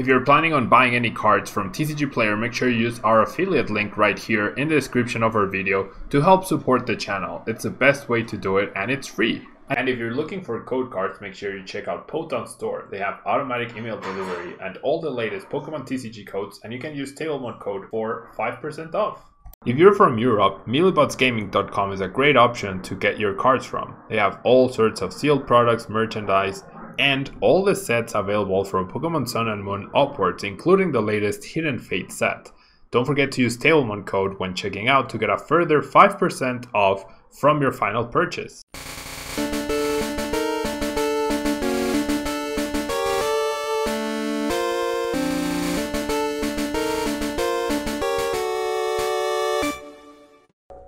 If you're planning on buying any cards from TCG Player, make sure you use our affiliate link right here in the description of our video to help support the channel. It's the best way to do it and it's free. And if you're looking for code cards, make sure you check out PoTown Store. They have automatic email delivery and all the latest Pokemon TCG codes and you can use TableMon code for 5% off. If you're from Europe, millybodsgaming.com is a great option to get your cards from. They have all sorts of sealed products, merchandise, and all the sets available from Pokemon Sun and Moon upwards, including the latest Hidden Fate set. Don't forget to use TableMon code when checking out to get a further 5% off from your final purchase.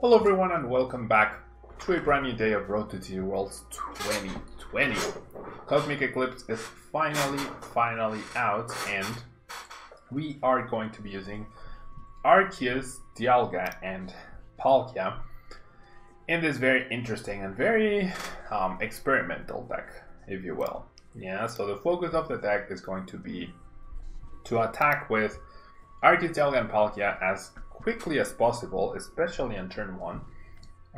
Hello everyone and welcome back to a brand new day of Road to TCG Worlds 2020. Cosmic Eclipse is finally, finally out, and we are going to be using Arceus, Dialga, and Palkia in this very interesting and very um, experimental deck, if you will. Yeah, so the focus of the deck is going to be to attack with Arceus, Dialga, and Palkia as quickly as possible, especially on turn 1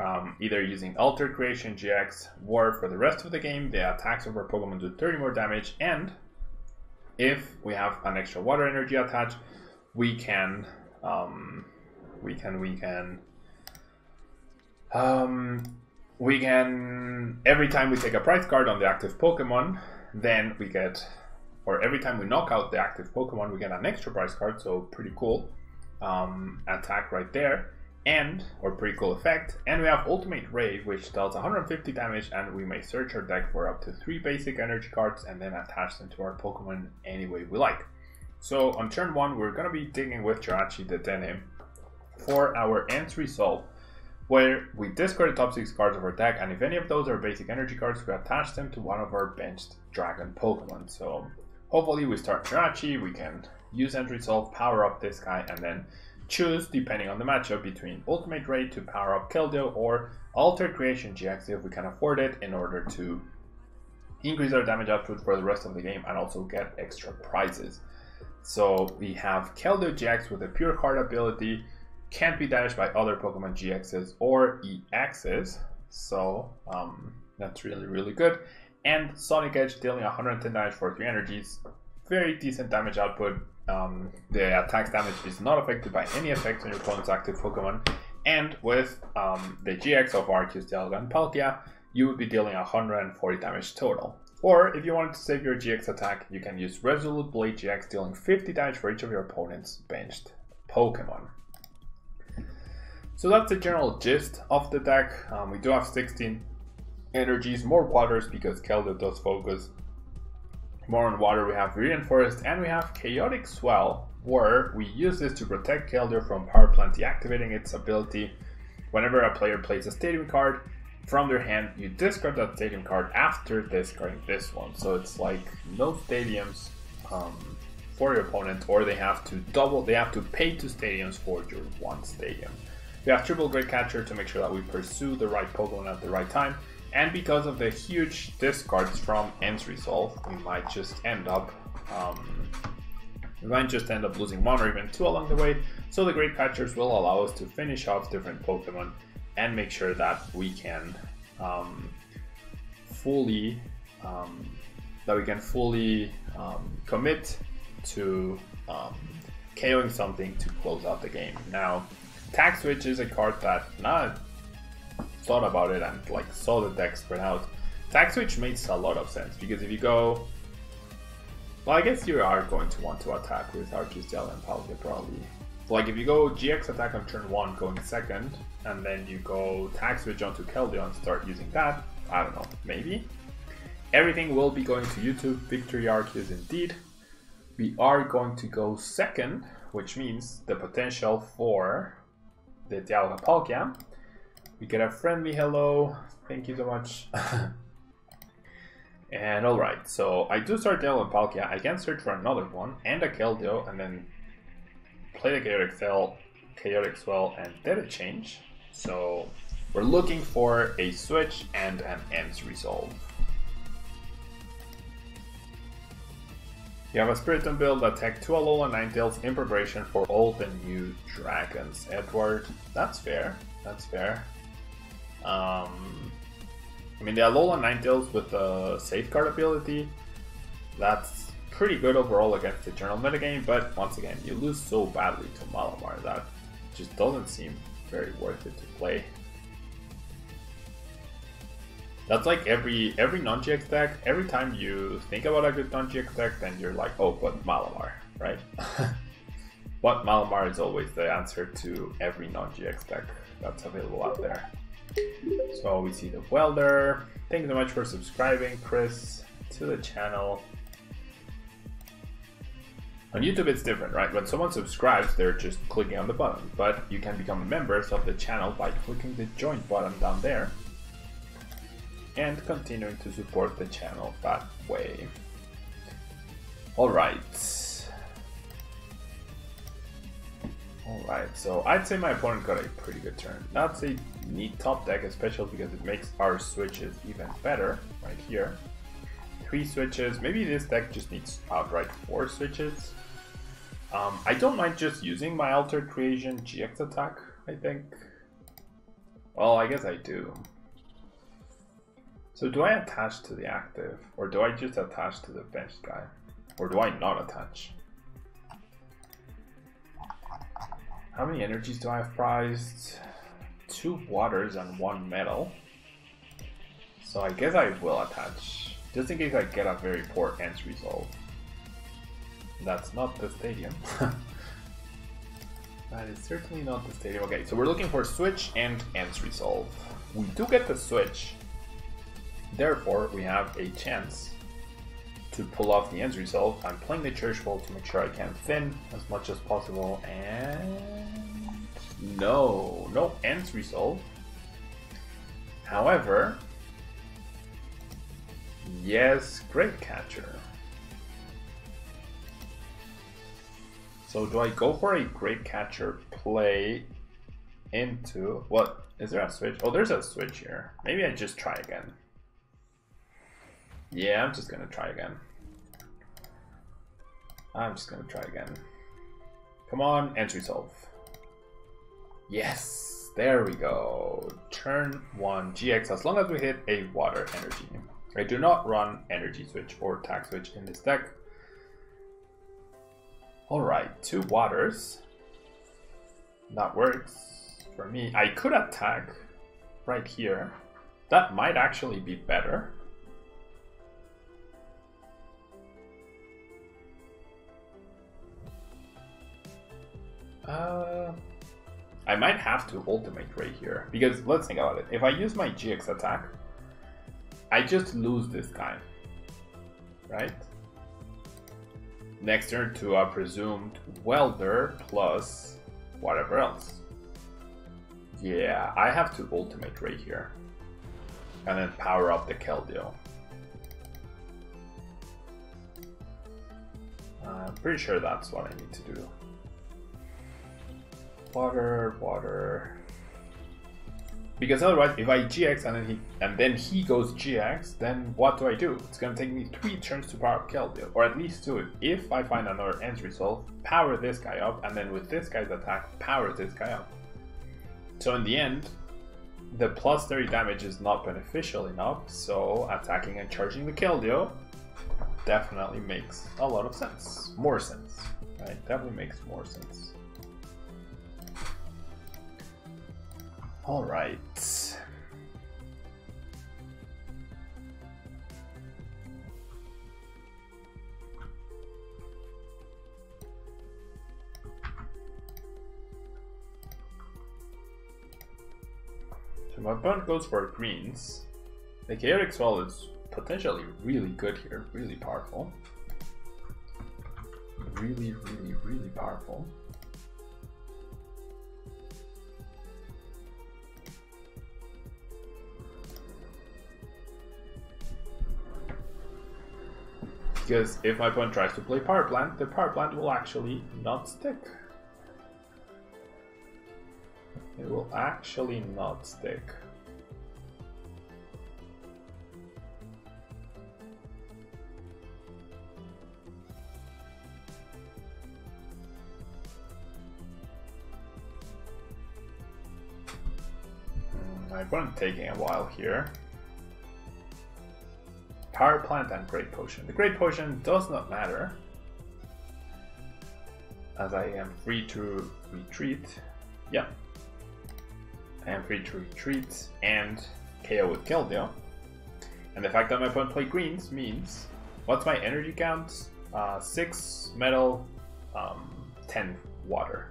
um, either using Alter Creation GX, War for the rest of the game, the attacks of our Pokemon do 30 more damage, and if we have an extra water energy attached, we can, um, we can, we can, um, we can, every time we take a prize card on the active Pokemon, then we get, or every time we knock out the active Pokemon, we get an extra prize card, so pretty cool um, attack right there and, or pretty cool effect, and we have Ultimate Ray, which deals 150 damage, and we may search our deck for up to 3 basic energy cards and then attach them to our Pokemon any way we like. So on turn 1, we're going to be digging with Jirachi Dedenne for our N's Resolve, where we discard the top 6 cards of our deck, and if any of those are basic energy cards, we attach them to one of our benched Dragon Pokemon. So hopefully we start Jirachi, we can use N's Resolve, power up this guy, and then choose, depending on the matchup, between Ultimate Ray to power up Keldeo or Alter Creation GX if we can afford it in order to increase our damage output for the rest of the game and also get extra prizes. So we have Keldeo GX with a Pure Heart ability, can't be damaged by other Pokemon GXs or EXs, so um, that's really really good. And Sonic Edge dealing 110 damage for 3 energies, very decent damage output, um, the attack damage is not affected by any effects on your opponent's active Pokemon. And with um, the GX of Arceus, Dialga, and Palkia, you would be dealing 140 damage total. Or if you wanted to save your GX attack, you can use Resolute Blade GX, dealing 50 damage for each of your opponent's benched Pokemon. So that's the general gist of the deck. Um, we do have 16 energies, more waters because Keldeo does focus more on water, we have Forest and we have Chaotic Swell, where we use this to protect Keldeo from Power Plant deactivating its ability. Whenever a player plays a Stadium card from their hand, you discard that Stadium card after discarding this one. So it's like no Stadiums um, for your opponent, or they have to double, they have to pay two Stadiums for your one Stadium. We have Triple Great Catcher to make sure that we pursue the right Pokemon at the right time. And because of the huge discards from N's Resolve, we might just end up um, we might just end up losing one or even two along the way. So the Great Catchers will allow us to finish off different Pokemon and make sure that we can um, fully um, that we can fully um, commit to um, KOing something to close out the game. Now, Tag Switch is a card that not thought about it and like saw the deck spread out, Tag Switch makes a lot of sense because if you go, well, I guess you are going to want to attack with Arceus, and Palkia probably. Like if you go GX attack on turn one, going second, and then you go Tag Switch onto Keldeo start using that, I don't know, maybe. Everything will be going to YouTube. Victory Arceus indeed. We are going to go second, which means the potential for the Dialga Palkia we get a friendly hello. Thank you so much. and alright, so I do start Dell and Palkia. I can search for another one and a Keldeo and then play the Chaotic Cell, Chaotic Swell, and Dedechange. So we're looking for a switch and an N's Resolve. You have a Spiritomb build, attack two Alola Ninetales in preparation for all the new dragons. Edward, that's fair. That's fair. Um, I mean, they are the Alola Ninetales with the Safeguard ability, that's pretty good overall against the general metagame, but once again, you lose so badly to Malamar that just doesn't seem very worth it to play. That's like every every non-GX deck, every time you think about a good non-GX deck, then you're like, oh, but Malamar, right? but Malamar is always the answer to every non-GX deck that's available out there. So we see the welder. Thank you so much for subscribing, Chris, to the channel. On YouTube, it's different, right? When someone subscribes, they're just clicking on the button. But you can become members of the channel by clicking the join button down there and continuing to support the channel that way. Alright. Alright, so I'd say my opponent got a pretty good turn. That's a neat top deck, especially because it makes our switches even better right here. Three switches, maybe this deck just needs outright four switches. Um, I don't mind just using my Altered Creation GX attack, I think. Well, I guess I do. So do I attach to the active, or do I just attach to the bench guy? Or do I not attach? How many energies do I have prized? Two waters and one metal. So I guess I will attach, just in case I get a very poor end result. That's not the stadium. that is certainly not the stadium. Okay, so we're looking for switch and N's Resolve. We do get the switch, Therefore, we have a chance to pull off the N's Resolve. I'm playing the Cherish Ball to make sure I can thin as much as possible, and no, no N's Resolve. However, yes, Great Catcher. So do I go for a Great Catcher play into, what, is there a switch? Oh, there's a switch here. Maybe I just try again. Yeah, I'm just gonna try again. I'm just gonna try again. Come on, Ents Resolve. Yes, there we go. Turn one GX as long as we hit a water energy. I do not run energy switch or attack switch in this deck. Alright, two waters. That works for me. I could attack right here. That might actually be better. Uh, I might have to ultimate right here. Because let's think about it. If I use my GX attack, I just lose this guy. Right? Next turn to a presumed welder plus whatever else. Yeah, I have to ultimate right here. And then power up the Keldeo. I'm pretty sure that's what I need to do. Water, water. Because otherwise, if I GX and then he and then he goes GX, then what do I do? It's gonna take me three turns to power up Keldeo, or at least two. If I find another N's Resolve, power this guy up, and then with this guy's attack, power this guy up. So in the end, the plus 30 damage is not beneficial enough, so attacking and charging the Keldeo definitely makes a lot of sense. More sense, right? Definitely makes more sense. All right. So my opponent goes for greens. The Chaotic Swell is potentially really good here, really powerful. Really, really, really powerful. Because if my opponent tries to play Power Plant, the Power Plant will actually not stick. It will actually not stick. Hmm, my opponent taking a while here. Power Plant and Great Potion. The Great Potion does not matter, as I am free to retreat. Yeah. I am free to retreat and KO with Keldeo. And the fact that my opponent played greens means, what's my energy count? Uh, 6 metal, um, 10 water.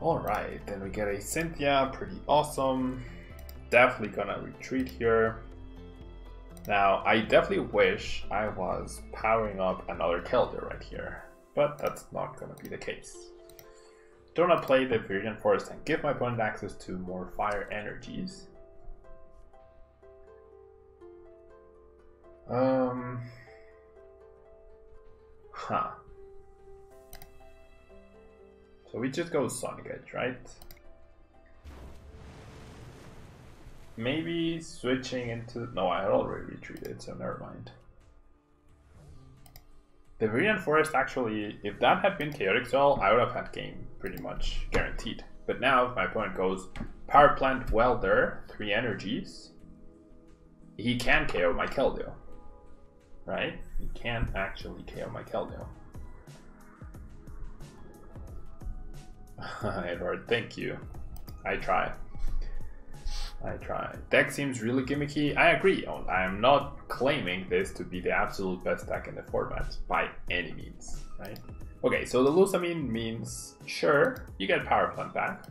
Alright, then we get a Cynthia, pretty awesome. Definitely gonna retreat here. Now, I definitely wish I was powering up another Keldeo right here, but that's not gonna be the case. Don't to play the Viridian Forest and give my opponent access to more fire energies. Um... Huh. So we just go Sonic Edge, right? Maybe switching into... No, I had already retreated, so never mind. The Viridian Forest actually, if that had been Chaotic Swell, I would have had game pretty much guaranteed. But now, if my opponent goes Power Plant Welder, 3 energies, he can KO my Keldeo. Right? He can actually KO my Keldeo. Edward, thank you. I try. I try. Deck seems really gimmicky. I agree. I am not claiming this to be the absolute best deck in the format by any means, right? Okay, so the Lusamine means, sure, you get Power Plant back.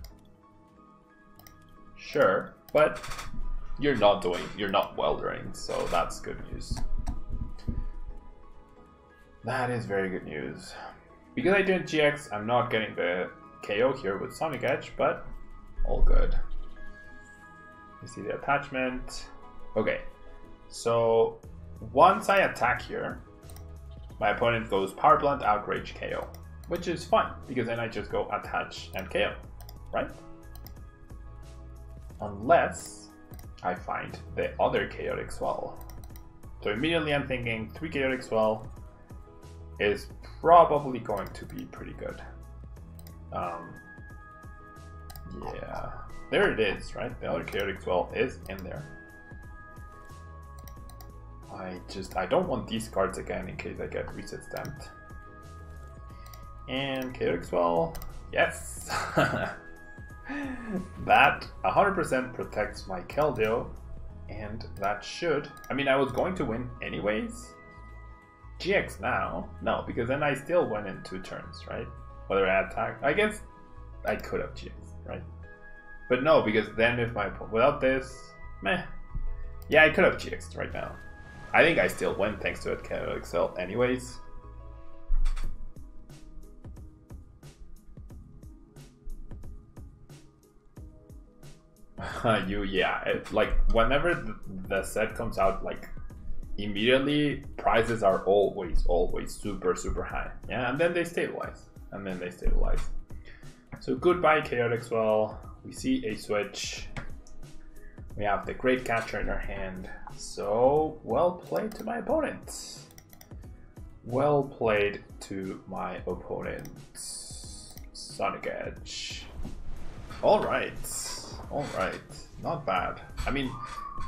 Sure, but you're not doing, you're not weldering, so that's good news. That is very good news. Because I didn't GX, I'm not getting the KO here with Sonic Edge, but all good. You see the attachment. Okay, so once I attack here, my opponent goes Power Plant, Outrage, KO, which is fine because then I just go attach and KO, right? Unless I find the other Chaotic Swell. So immediately I'm thinking 3 Chaotic Swell is probably going to be pretty good. Um, yeah, there it is, right? The other chaotic swell is in there. I just, I don't want these cards again in case I get reset stamped. And chaotic swell, yes! that 100% protects my Keldeo, and that should, I mean I was going to win anyways. GX now? No, because then I still went in two turns, right? Whether I attack, I guess I could have GX, right? But no, because then if my without this, meh. Yeah, I could have GX'd right now. I think I still win thanks to it Canada Excel anyways. you yeah it, like whenever the, set comes out like immediately prices are always always super super high yeah and then they stabilize and then they stabilize so goodbye chaotic swell we see a switch. We have the Great Catcher in our hand. So, well played to my opponent. Well played to my opponent. Sonic Edge. Alright. Alright. Not bad. I mean,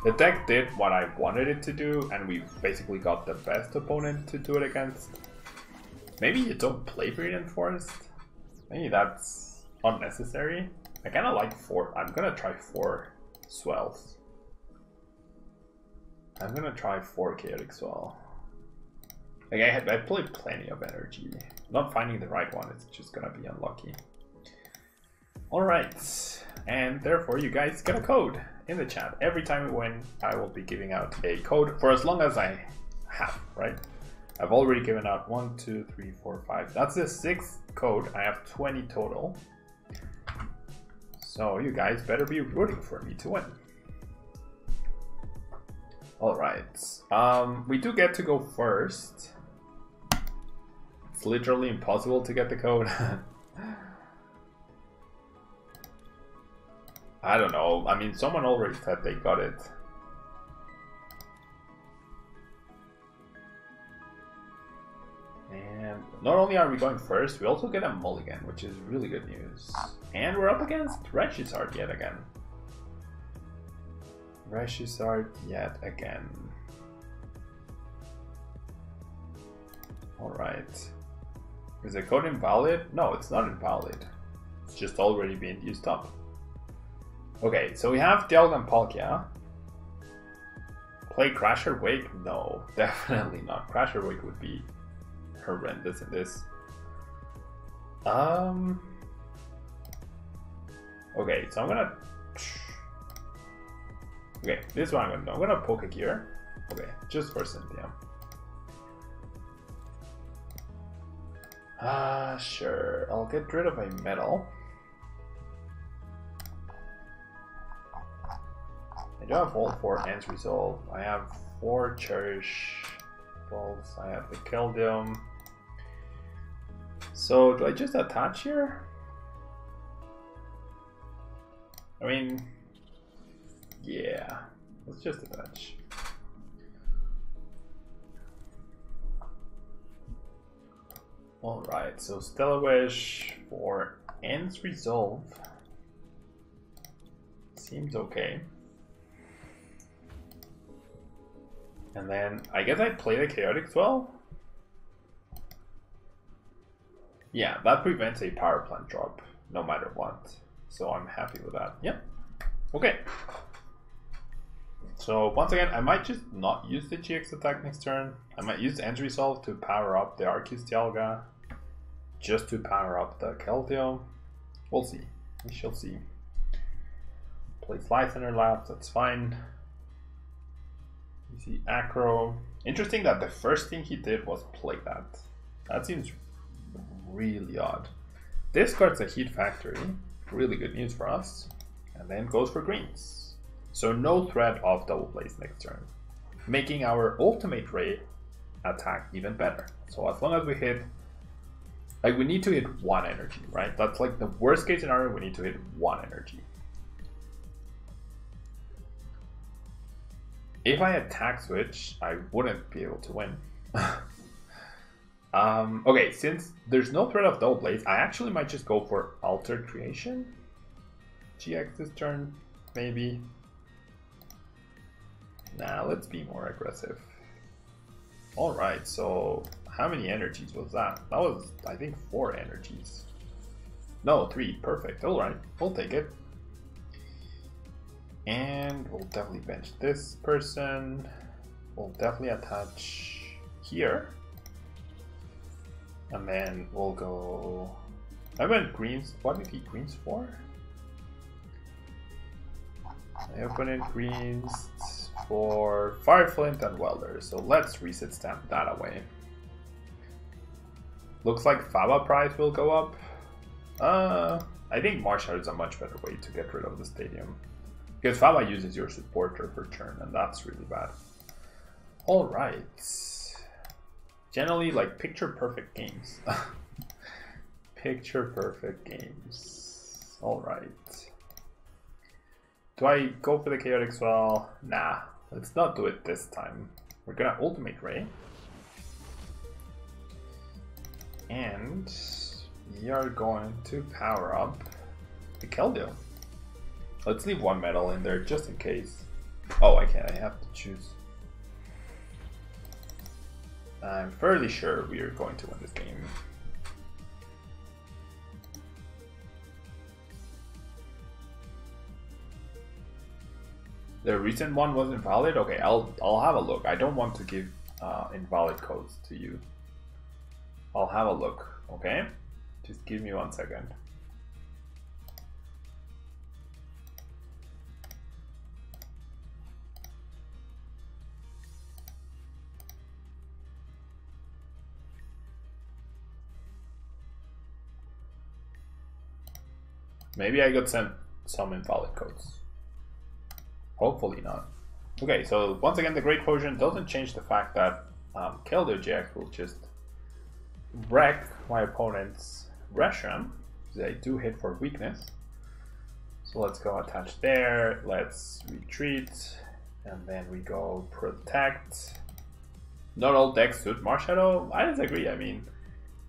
the deck did what I wanted it to do, and we basically got the best opponent to do it against. Maybe you don't play Viridian Forest? Maybe that's unnecessary. I kind of like four. I'm gonna try four swells. I'm gonna try four chaotic swell. Like I had, I played plenty of energy. Not finding the right one is just gonna be unlucky. All right, and therefore you guys get a code in the chat. Every time we win, I will be giving out a code for as long as I have, right? I've already given out one, two, three, four, five. That's the sixth code. I have 20 total. So you guys better be rooting for me to win. Alright, um, we do get to go first. It's literally impossible to get the code. I don't know, I mean someone already said they got it. And not only are we going first, we also get a mulligan, which is really good news. And we're up against Reshizard yet again. Reshizard yet again. Alright. Is the code invalid? No, it's not invalid. It's just already being used up. Okay, so we have Dialga Palkia. Play Crasher Wake? No, definitely not. Crasher Wake would be horrendous in this. Um. Okay, so I'm gonna. Okay, this is what I'm gonna do. I'm gonna Pokegear. Okay, just for Cynthia. Ah, uh, sure. I'll get rid of a metal. I do have all four N's Resolve. I have four cherish balls. I have the Keldeo. So do I just attach here? I mean, yeah, it's just a attach. Alright, so Stellar Wish for N's Resolve seems okay. And then I guess I play the Chaotic Swell. Yeah, that prevents a power plant drop no matter what. So I'm happy with that. Yep. Okay. So once again, I might just not use the GX attack next turn. I might use N's Resolve to power up the Arceus Dialga just to power up the Keldeo. We'll see. We shall see. Play Fly Center Labs, that's fine. You see Acro. Interesting that the first thing he did was play that. That seems really odd. This card's a Heat Factory. Really good news for us. And then goes for greens. So no threat of double blaze next turn. Making our ultimate ray attack even better. So as long as we hit like we need to hit one energy, right? That's like the worst case scenario, we need to hit one energy. If I attack switch, I wouldn't be able to win. um, okay, since there's no threat of double blaze, I actually might just go for altered creation. GX this turn, maybe. Now nah, let's be more aggressive. Alright, so how many energies was that? That was, I think, four energies. No, three. Perfect. Alright, we'll take it. And we'll definitely bench this person. We'll definitely attach here. And then we'll go... I went greens. What did he greens for? I open greens for Fireflint and Welder. So let's reset stamp that away. Looks like Faba price will go up. Uh, I think Marshall is a much better way to get rid of the stadium. Because Faba uses your supporter per turn, and that's really bad. Alright. Generally, like, picture perfect games. picture perfect games. Alright. Do I go for the Chaotic Swell? Nah, let's not do it this time. We're gonna Ultimate Ray. And we are going to power up the Keldeo. Let's leave one metal in there just in case. Oh, I can't. I have to choose. I'm fairly sure we are going to win this game. The recent one was invalid? Okay, I'll I'll have a look. I don't want to give uh, invalid codes to you. I'll have a look, okay? Just give me one second. Maybe I got sent some invalid codes. Hopefully not. Okay, so once again, the Great Potion doesn't change the fact that um, Jack will just wreck my opponent's Reshiram. They do hit for weakness. So let's go attach there. Let's retreat. And then we go protect. Not all decks suit Marshadow. I disagree. I mean,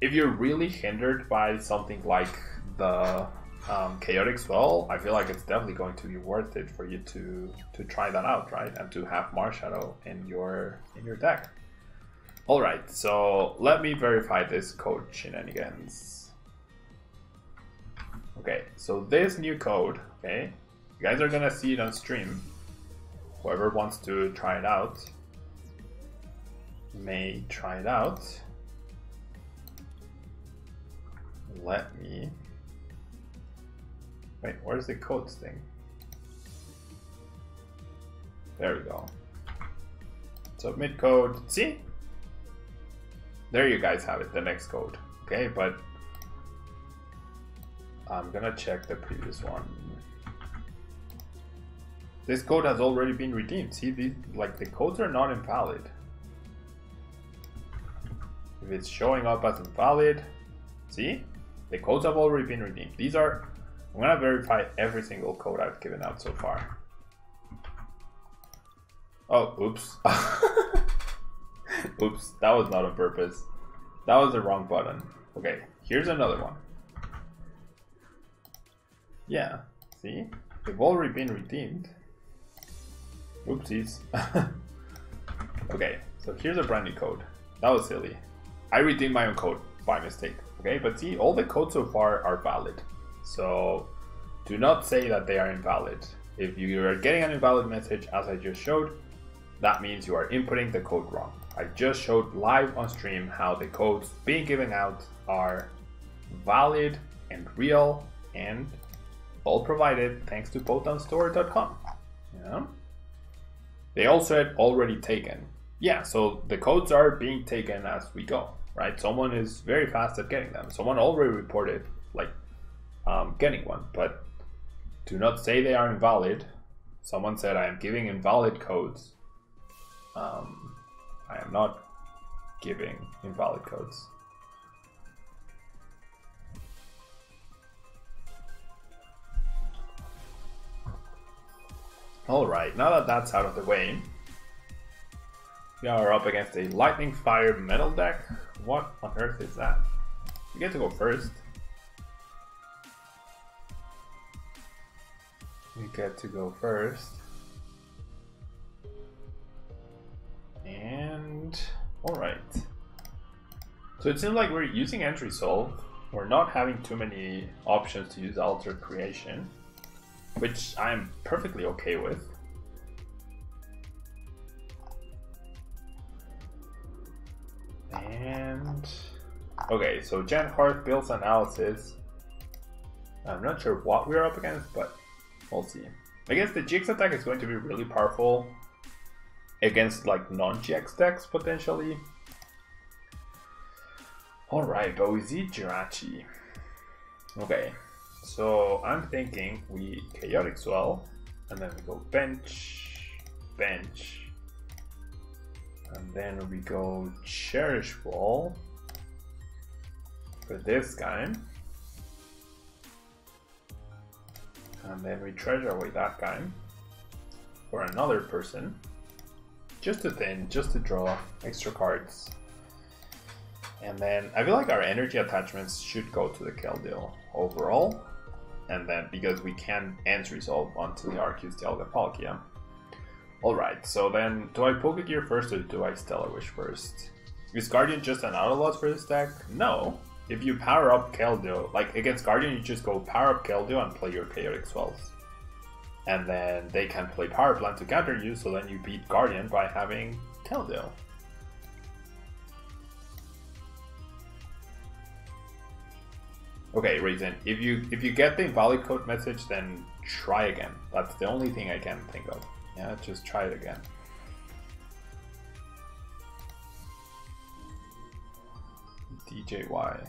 if you're really hindered by something like the um, chaotic swell, I feel like it's definitely going to be worth it for you to to try that out, right? And to have Marshadow in your in your deck. All right, so let me verify this code shenanigans. Okay, so this new code, okay, you guys are gonna see it on stream. Whoever wants to try it out may try it out. Let me Wait, where's the codes thing? There we go. Submit code. See? There you guys have it, the next code. Okay, but I'm gonna check the previous one. This code has already been redeemed. See, these like the codes are not invalid. If it's showing up as invalid, see, the codes have already been redeemed. These are I'm gonna verify every single code I've given out so far. Oh, oops. oops, that was not on purpose. That was the wrong button. Okay, here's another one. Yeah, see? They've already been redeemed. Oopsies. okay, so here's a brand new code. That was silly. I redeemed my own code by mistake. Okay, but see, all the codes so far are valid. So do not say that they are invalid. If you are getting an invalid message as I just showed, that means you are inputting the code wrong. I just showed live on stream how the codes being given out are valid and real and all provided thanks to PoTownStore.com. Yeah. They also had already taken. Yeah, so the codes are being taken as we go, right? Someone is very fast at getting them. Someone already reported like um, getting one, but do not say they are invalid. Someone said I am giving invalid codes. Um, I am not giving invalid codes. Alright, now that that's out of the way, we are up against a Lightning Fire Metal deck. What on earth is that? You get to go first. Get to go first. And alright. So it seems like we're using N's Resolve. We're not having too many options to use alter creation, which I'm perfectly okay with. And okay, so Giant Hearth builds analysis. I'm not sure what we're up against, but We'll see. I guess the GX attack is going to be really powerful against like non-GX decks potentially. Alright, but we see Jirachi. Okay, so I'm thinking we Chaotic Swell, and then we go bench, bench, and then we go Cherish Ball for this guy. And then we treasure away that guy for another person just to thin, just to draw extra cards. And then I feel like our energy attachments should go to the Keldeo overall. And then because we can answer resolve onto the Arceus Dialga Palkia. Alright, so then do I Pokegear first or do I Stellar Wish first? Is Guardian just an auto for this deck? No, if you power up Keldeo, like against Guardian, you just go power up Keldeo and play your Chaotic Swells. And then they can play Power Plant to counter you, so then you beat Guardian by having Keldeo. Okay, Reason. If you if you get the invalid code message, then try again. That's the only thing I can think of. Yeah, just try it again. DJY.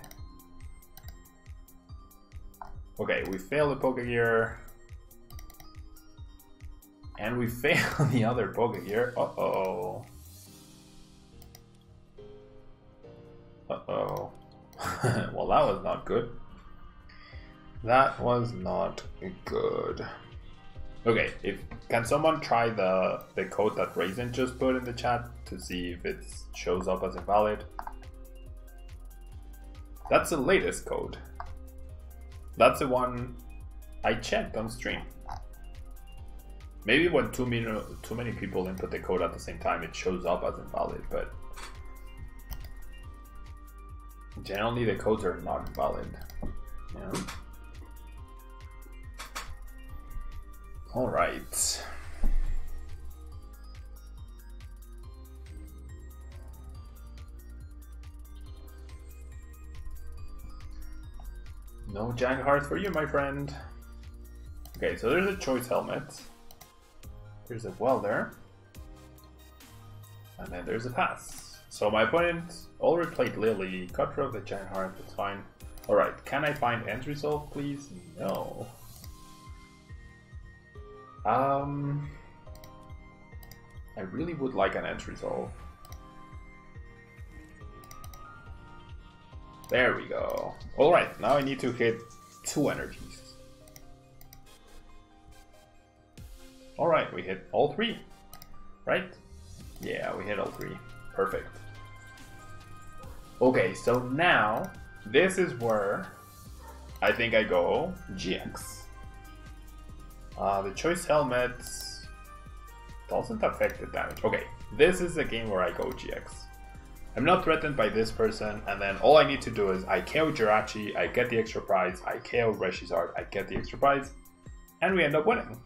Okay, we failed the Pokegear. And we failed the other Pokegear. Uh-oh. Uh-oh. well, that was not good. That was not good. Okay, if can someone try the the code that Raisin just put in the chat to see if it shows up as invalid? That's the latest code. That's the one I checked on stream. Maybe when too many too many people input the code at the same time, it shows up as invalid. But generally, the codes are not invalid. Yeah. All right. No giant heart for you, my friend. Okay, so there's a choice helmet. There's a welder. And then there's a pass. So my opponent already played Lily, cut of the giant heart, that's fine. Alright, can I find N's Resolve, please? No. Um, I really would like an N's Resolve. There we go. Alright, now I need to hit two energies. Alright, we hit all three. Right? Yeah, we hit all three. Perfect. Okay, so now this is where I think I go GX. Uh, the choice helmet doesn't affect the damage. Okay, this is the game where I go GX. I'm not threatened by this person, and then all I need to do is I KO Jirachi, I get the extra prize, I KO Reshizard, I get the extra prize, and we end up winning.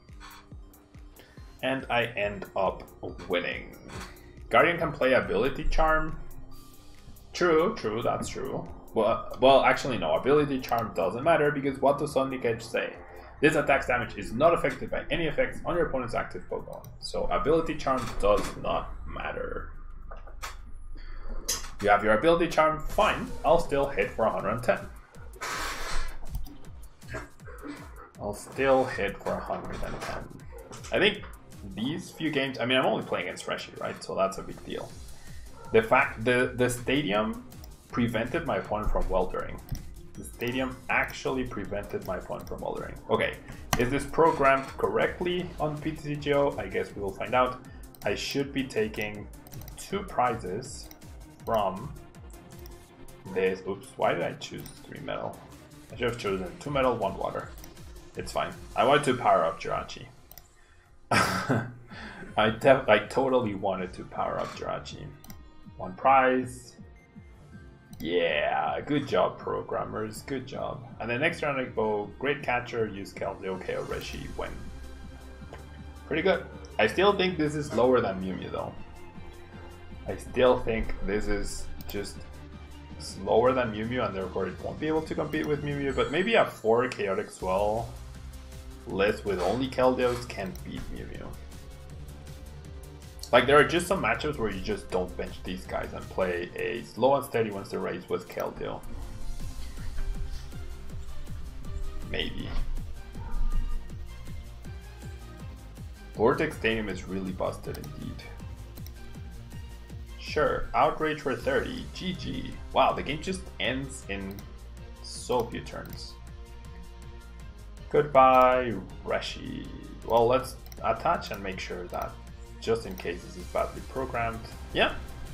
And I end up winning. Guardian can play Ability Charm. True, true, that's true. Well, well, actually no, Ability Charm doesn't matter because what does Sonic Edge say? This attack's damage is not affected by any effects on your opponent's active Pokemon. So Ability Charm does not matter. You have your ability charm, fine. I'll still hit for 110. I'll still hit for 110. I think these few games, I mean, I'm only playing against Reshi, right? So that's a big deal. The fact, the, the stadium prevented my opponent from weldering. The stadium actually prevented my opponent from weldering. Okay, is this programmed correctly on PTCGO? I guess we will find out. I should be taking two prizes from this. Oops, why did I choose three metal? I should have chosen two metal, one water. It's fine. I wanted to power up Jirachi. I, I totally wanted to power up Jirachi. One prize. Yeah, good job, programmers. Good job. And the next round I go Great Catcher, use Keldeo, KO Reshi, win. Pretty good. I still think this is lower than Mew though. I still think this is just slower than Mew Mew and therefore it won't be able to compete with Mew Mew, but maybe a 4 Chaotic Swell list with only Keldeos can beat Mew Mew. Like there are just some matchups where you just don't bench these guys and play a slow and steady once the race with Keldeo. Maybe. Vortex Stadium is really busted indeed. Sure, outrage for 30, GG. Wow, the game just ends in so few turns. Goodbye, Reshi. Well, let's attach and make sure that just in case this is badly programmed. Yeah,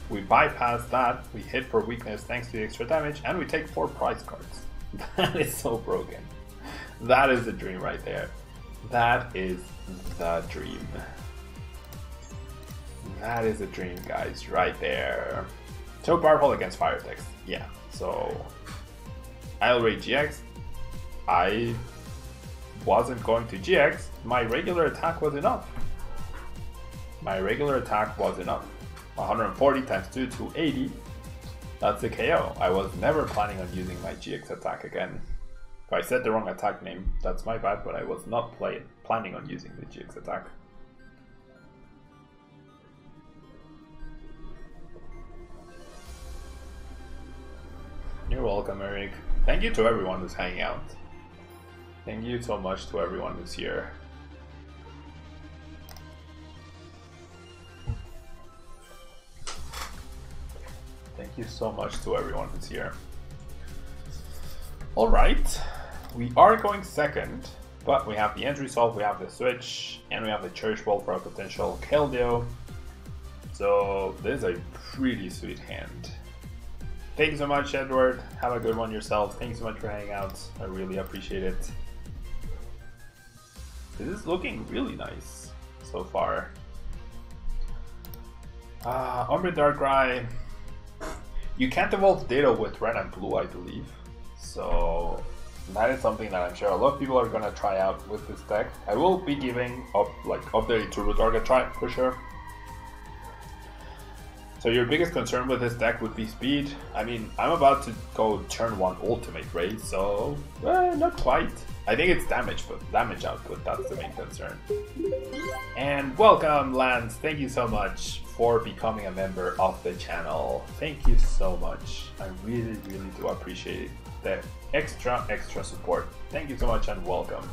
we bypass that, we hit for weakness thanks to the extra damage, and we take 4 prize cards. That is so broken. That is the dream right there. That is the dream. That is a dream, guys, right there. So powerful against fire text. Yeah, so I'll rate GX. I wasn't going to GX. My regular attack was enough. My regular attack was enough. 140 times 2, 280. That's the KO. I was never planning on using my GX attack again. If I said the wrong attack name, that's my bad, but I was not play planning on using the GX attack. You're welcome, Eric. Thank you to everyone who's hanging out. Thank you so much to everyone who's here. Thank you so much to everyone who's here. Alright, we are going second, but we have the N's Resolve, we have the switch, and we have the Cherish Ball for a potential Keldeo. So this is a pretty sweet hand. Thank you so much, Edward. Have a good one yourself. Thank you so much for hanging out. I really appreciate it. This is looking really nice so far. Uh, Ombre Darkrai. You can't evolve Ditto with red and blue, I believe. So that is something that I'm sure a lot of people are gonna try out with this deck. I will be giving up like update to Darkrai for sure. So your biggest concern with this deck would be speed. I mean, I'm about to go turn one Ultimate Ray, so eh, not quite. I think it's damage, but damage output, that's the main concern. And welcome, Lance. Thank you so much for becoming a member of the channel. Thank you so much. I really, really do appreciate the extra, extra support. Thank you so much and welcome.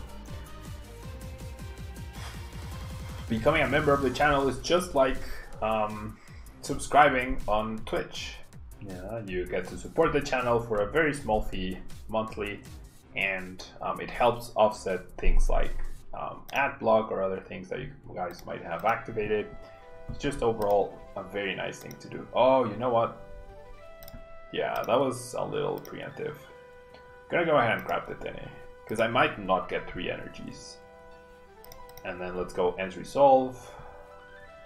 Becoming a member of the channel is just like um, subscribing on Twitch. Yeah, you get to support the channel for a very small fee monthly, and um, it helps offset things like um, ad block or other things that you guys might have activated. It's just overall a very nice thing to do. Oh, you know what? Yeah, that was a little preemptive. Gonna go ahead and grab the Tene, because I might not get three energies. And then let's go N's Resolve.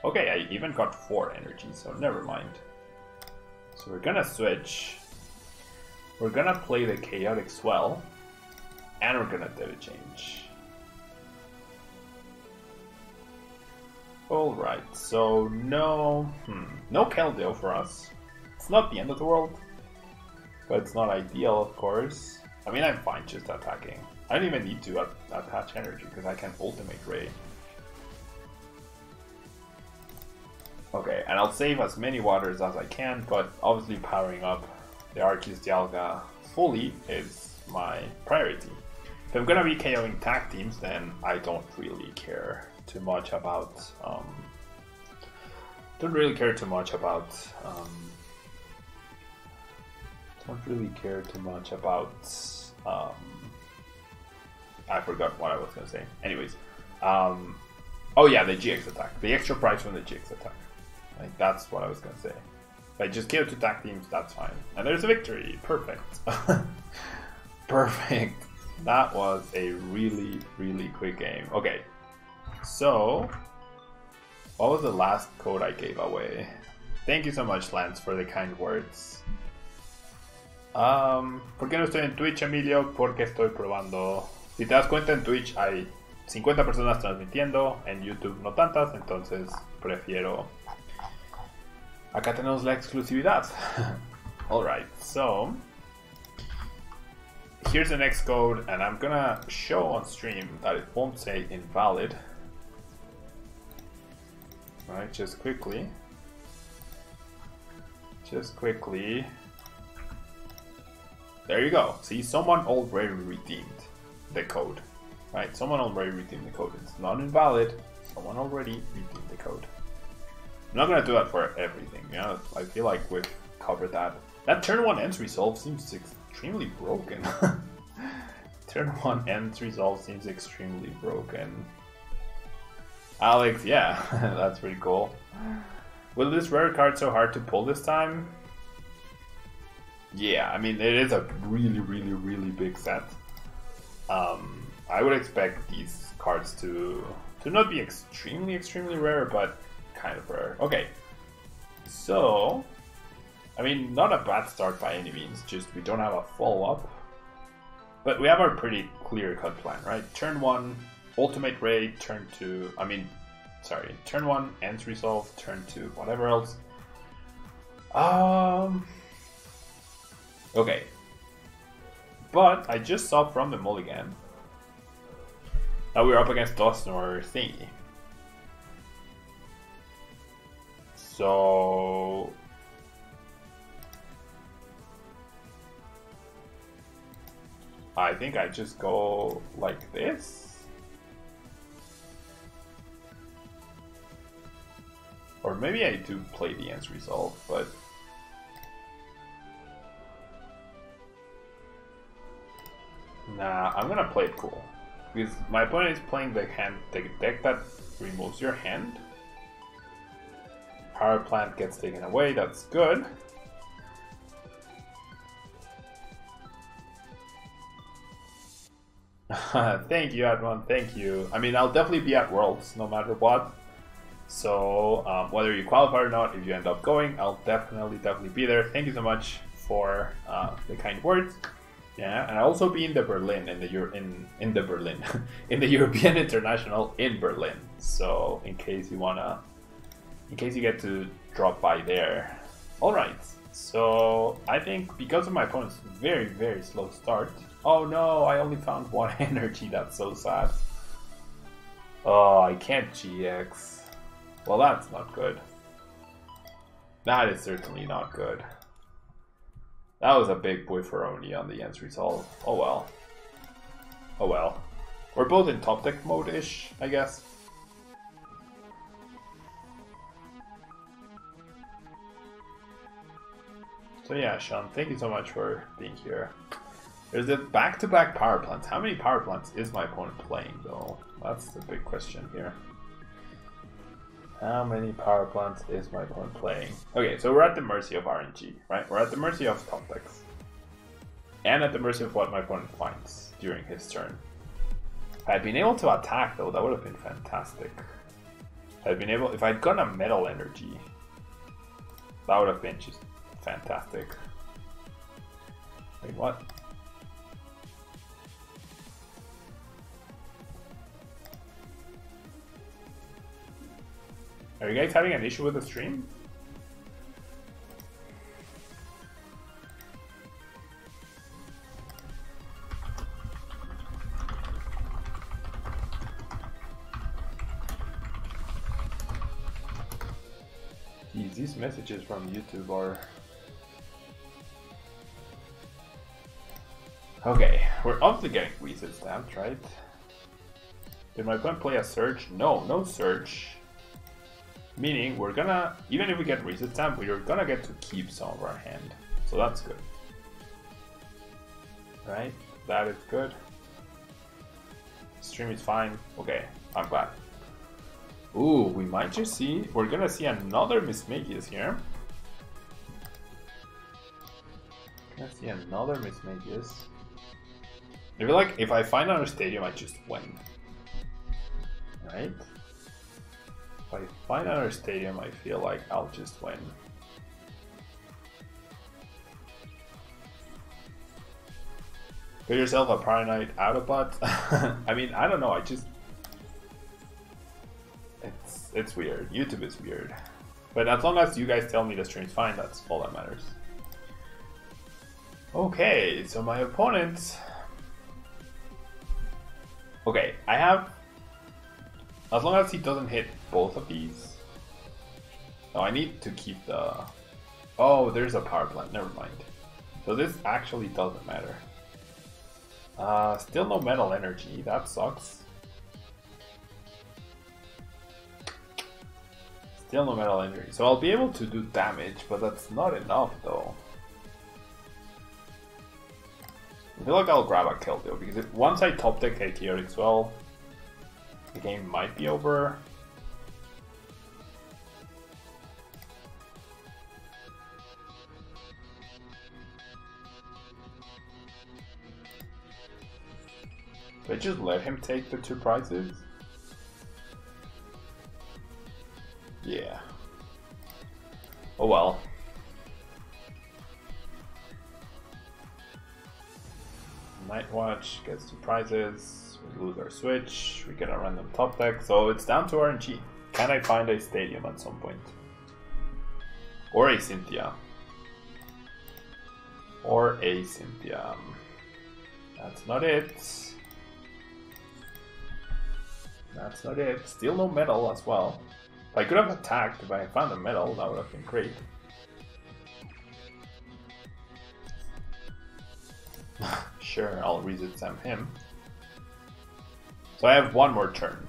Okay, I even got four energy, so never mind. So we're gonna switch. We're gonna play the Chaotic Swell, and we're gonna do a change. Alright, so no... Hmm, no Keldeo for us. It's not the end of the world, but it's not ideal, of course. I mean, I'm fine just attacking. I don't even need to attach energy, because I can Ultimate Ray. Okay, and I'll save as many waters as I can, but obviously powering up the Arceus Dialga fully is my priority. If I'm gonna be KOing tag teams, then I don't really care too much about. Um, don't really care too much about. Um, don't really care too much about. Um, I forgot what I was gonna say. Anyways, um, oh yeah, the GX attack, the extra price from the GX attack. Like that's what I was gonna say. If I just give two tag teams, that's fine. And there's a victory. Perfect. Perfect. That was a really, really quick game. Okay. So what was the last code I gave away? Thank you so much, Lance, for the kind words. Um, ¿Por qué no estoy en Twitch, Emilio? Porque estoy probando. Si te das cuenta, en Twitch hay 50 personas transmitiendo, en YouTube no tantas, entonces prefiero Acá tenemos la exclusividad. Alright, so here's the next code and I'm gonna show on stream that it won't say invalid. Alright, just quickly. Just quickly. There you go. See, someone already redeemed the code. Right, someone already redeemed the code. It's not invalid. Someone already redeemed the code. I'm not gonna do that for everything, yeah. I feel like we've covered that. That turn one N's Resolve seems extremely broken. turn one N's Resolve seems extremely broken. Alex, yeah, that's pretty cool. Will this rare card so hard to pull this time? Yeah, I mean it is a really, really, really big set. Um, I would expect these cards to to not be extremely, extremely rare, but kind of rare. Okay, so, I mean, not a bad start by any means, just we don't have a follow-up. But we have our pretty clear-cut plan, right? Turn 1, Ultimate Ray, turn 2, I mean, sorry, turn 1, N's Resolve, turn 2, whatever else. Um, okay. But I just saw from the mulligan that we're up against Dusknoir thingy. So I think I just go like this. Or maybe I do play the N's Resolve, but Nah, I'm gonna play it cool. Because my opponent is playing the hand the deck that removes your hand power plant gets taken away, that's good. thank you, Adwan, thank you. I mean, I'll definitely be at Worlds, no matter what. So, um, whether you qualify or not, if you end up going, I'll definitely, definitely be there. Thank you so much for uh, the kind words. Yeah, and I'll also be in the Berlin in the Euro- in in the Berlin in the European International in Berlin. So in case you wanna in case you get to drop by there. All right. So I think because of my opponent's very very slow start. Oh no! I only found one energy. That's so sad. Oh, I can't GX. Well, that's not good. That is certainly not good. That was a big boy for Oni on the N's Resolve. Oh well. Oh well. We're both in top deck mode-ish, I guess. So yeah, Sean, thank you so much for being here. There's a back-to-back power plants. How many power plants is my opponent playing, though? That's the big question here. How many power plants is my opponent playing? Okay, so we're at the mercy of RNG, right? We're at the mercy of top decks. And at the mercy of what my opponent finds during his turn. If I'd been able to attack, though, that would have been fantastic. If I'd been able... If I'd gotten a metal energy, that would have been just fantastic. Wait, what? Are you guys having an issue with the stream? These messages from YouTube are... Okay, we're obviously getting reset stamped, right? Did my opponent play a Surge? No, no Surge. Meaning we're gonna, even if we get reset stamp, we're gonna get to keep some of our hand. So that's good. Right? That is good. Stream is fine. Okay, I'm glad. Ooh, we might just see, we're gonna see another Mismagius here. Gonna see another Mismagius. I feel like if I find another stadium, I just win. Right? If I find another stadium, I feel like I'll just win. Put yourself a paranoid Autobot. I mean, I don't know. I just it's it's weird. YouTube is weird, but as long as you guys tell me the stream's fine, that's all that matters. Okay, so my opponent. I have as long as he doesn't hit both of these. Oh, I need to keep the... Oh, there's a power plant. Never mind. So this actually doesn't matter. Uh, still no metal energy. That sucks. Still no metal energy. So I'll be able to do damage, but that's not enough though. I feel like I'll grab a kill though, because if, once I top deck chaotic swell, the game might be over. They just let him take the two prizes? Yeah. Oh well. Night Watch gets two prizes. We lose our switch. We get a random top deck. So it's down to RNG. Can I find a stadium at some point? Or a Cynthia. Or a Cynthia. That's not it. That's not it. Still no metal as well. I could have attacked if I found a metal, that would have been great. sure, I'll some him. So I have one more turn.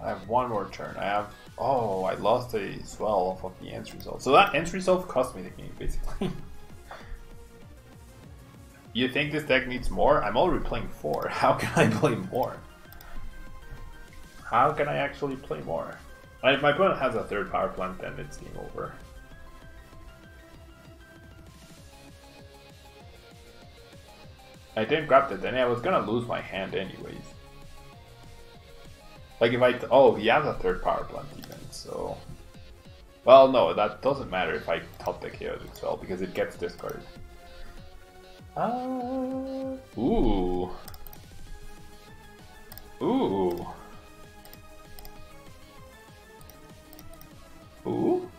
I have one more turn. I have... Oh, I lost a swell off of the N's Resolve. So that N's Resolve cost me the game, basically. you think this deck needs more? I'm already playing four. How can I play more? How can I actually play more? If my opponent has a third power plant, then it's game over. I didn't grab it, then I was gonna lose my hand anyways. Like if I oh he has a third power plant even so. Well no that doesn't matter if I top the Chaotic Swell because it gets discarded. Uh, ooh. Ooh. Ooh.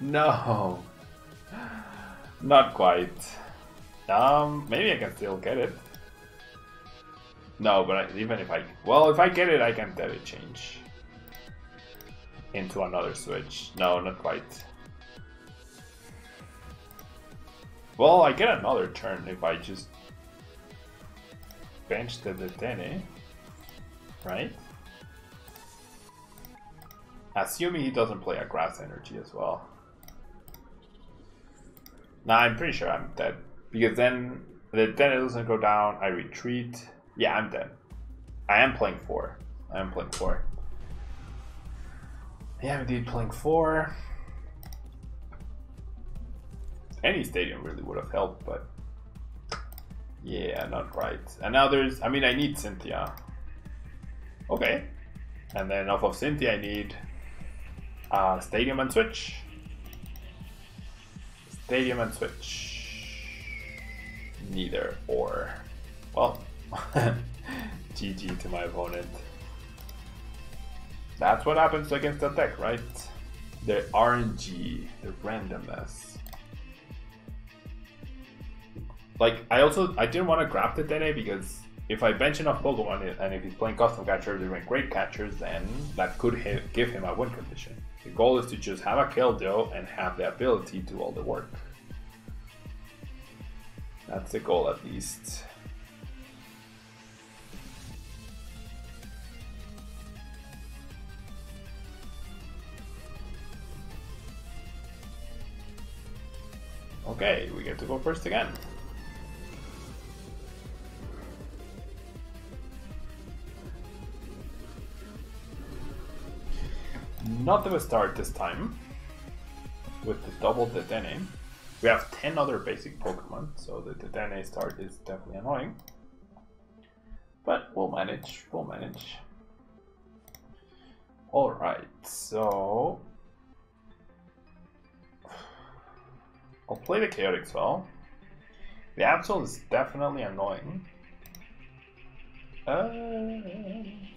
No. Not quite. Um, maybe I can still get it. No, but I, even if I... Well, if I get it, I can let it change. Into another switch. No, not quite. Well, I get another turn if I just... Bench the Dedenne. Right? Assuming he doesn't play a grass energy as well. Nah, I'm pretty sure I'm dead. Because then the Dedenne doesn't go down, I retreat. Yeah, I'm dead. I am playing four. I am playing four. Yeah, indeed, playing four. Any stadium really would have helped, but yeah, not right. And now there's, I mean, I need Cynthia. Okay. And then off of Cynthia, I need uh, Stadium and Switch. Stadium and Switch. Neither or. Well, GG to my opponent. That's what happens against the deck, right? The RNG, the randomness. Like, I also, I didn't want to grab the Dene because if I bench enough Pokemon and if he's playing custom catcher during great catchers, then that could give him a win condition. The goal is to just have a Keldeo and have the ability to do all the work. That's the goal at least. Okay, we get to go first again. Not of a start this time. With the double Dedenne. We have 10 other basic Pokemon, so the Dedenne start is definitely annoying. But we'll manage, we'll manage. Alright, so I'll play the Chaotic Swell. The Absol is definitely annoying. Uh...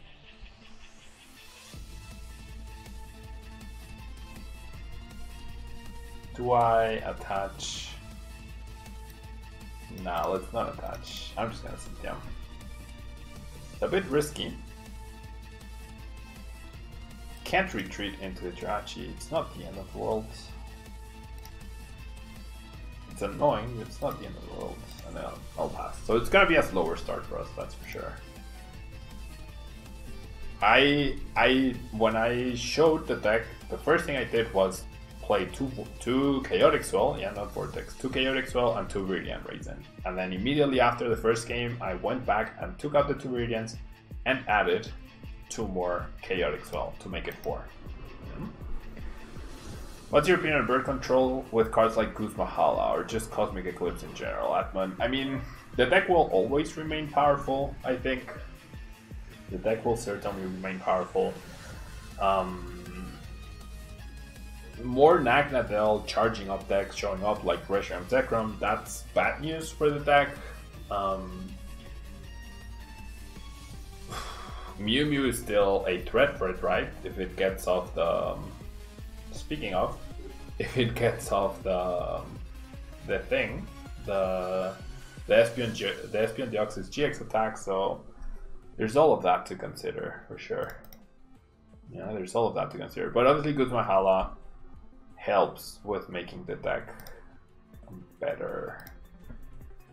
Do I attach? Nah, let's not attach. I'm just gonna sit down. It's a bit risky. Can't retreat into the Jirachi. It's not the end of the world. It's annoying, but it's not the end of the world. And I'll, I'll pass. So it's gonna be a slower start for us, that's for sure. I I when I showed the deck, the first thing I did was play two two chaotic swell, yeah, not vortex, two chaotic swell and two viridian raisin. And then immediately after the first game, I went back and took out the two viridians and added two more chaotic swell to make it four. What's your opinion on bird control with cards like Guzma Hala or just Cosmic Eclipse in general, Atman? I mean, the deck will always remain powerful, I think. The deck will certainly remain powerful. Um, more Naganadel charging up decks showing up like Reshiram Zekrom, that's bad news for the deck. Um, Mew Mew is still a threat for it, right? If it gets off the um, Speaking of, if it gets off the the thing, the the Espeon the Espeon Deoxys GX attack, so there's all of that to consider for sure. Yeah, there's all of that to consider. But obviously Guzma Hala helps with making the deck better.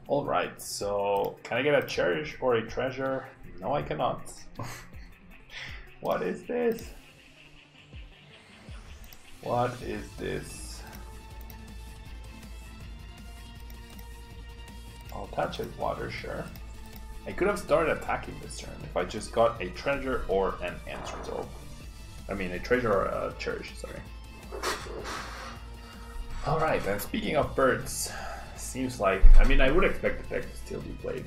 Alright, so can I get a cherish or a treasure? No, I cannot. what is this? What is this? I'll touch it water, sure. I could have started attacking this turn if I just got a treasure or an N's Resolve. I mean, a treasure or a cherish, sorry. Alright, and speaking of birds, seems like I mean I would expect the deck to still be played.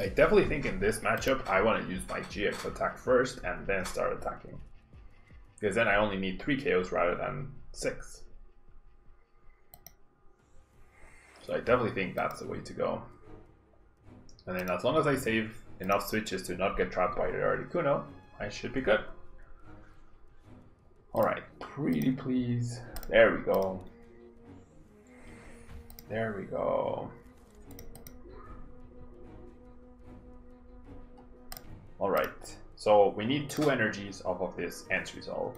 I definitely think in this matchup I want to use my GX attack first and then start attacking. Because then I only need 3 KOs rather than 6. So I definitely think that's the way to go. And then as long as I save enough switches to not get trapped by the Articuno, I should be good. Alright, pretty please. There we go. There we go. Alright, so we need two energies off of this N's Resolve.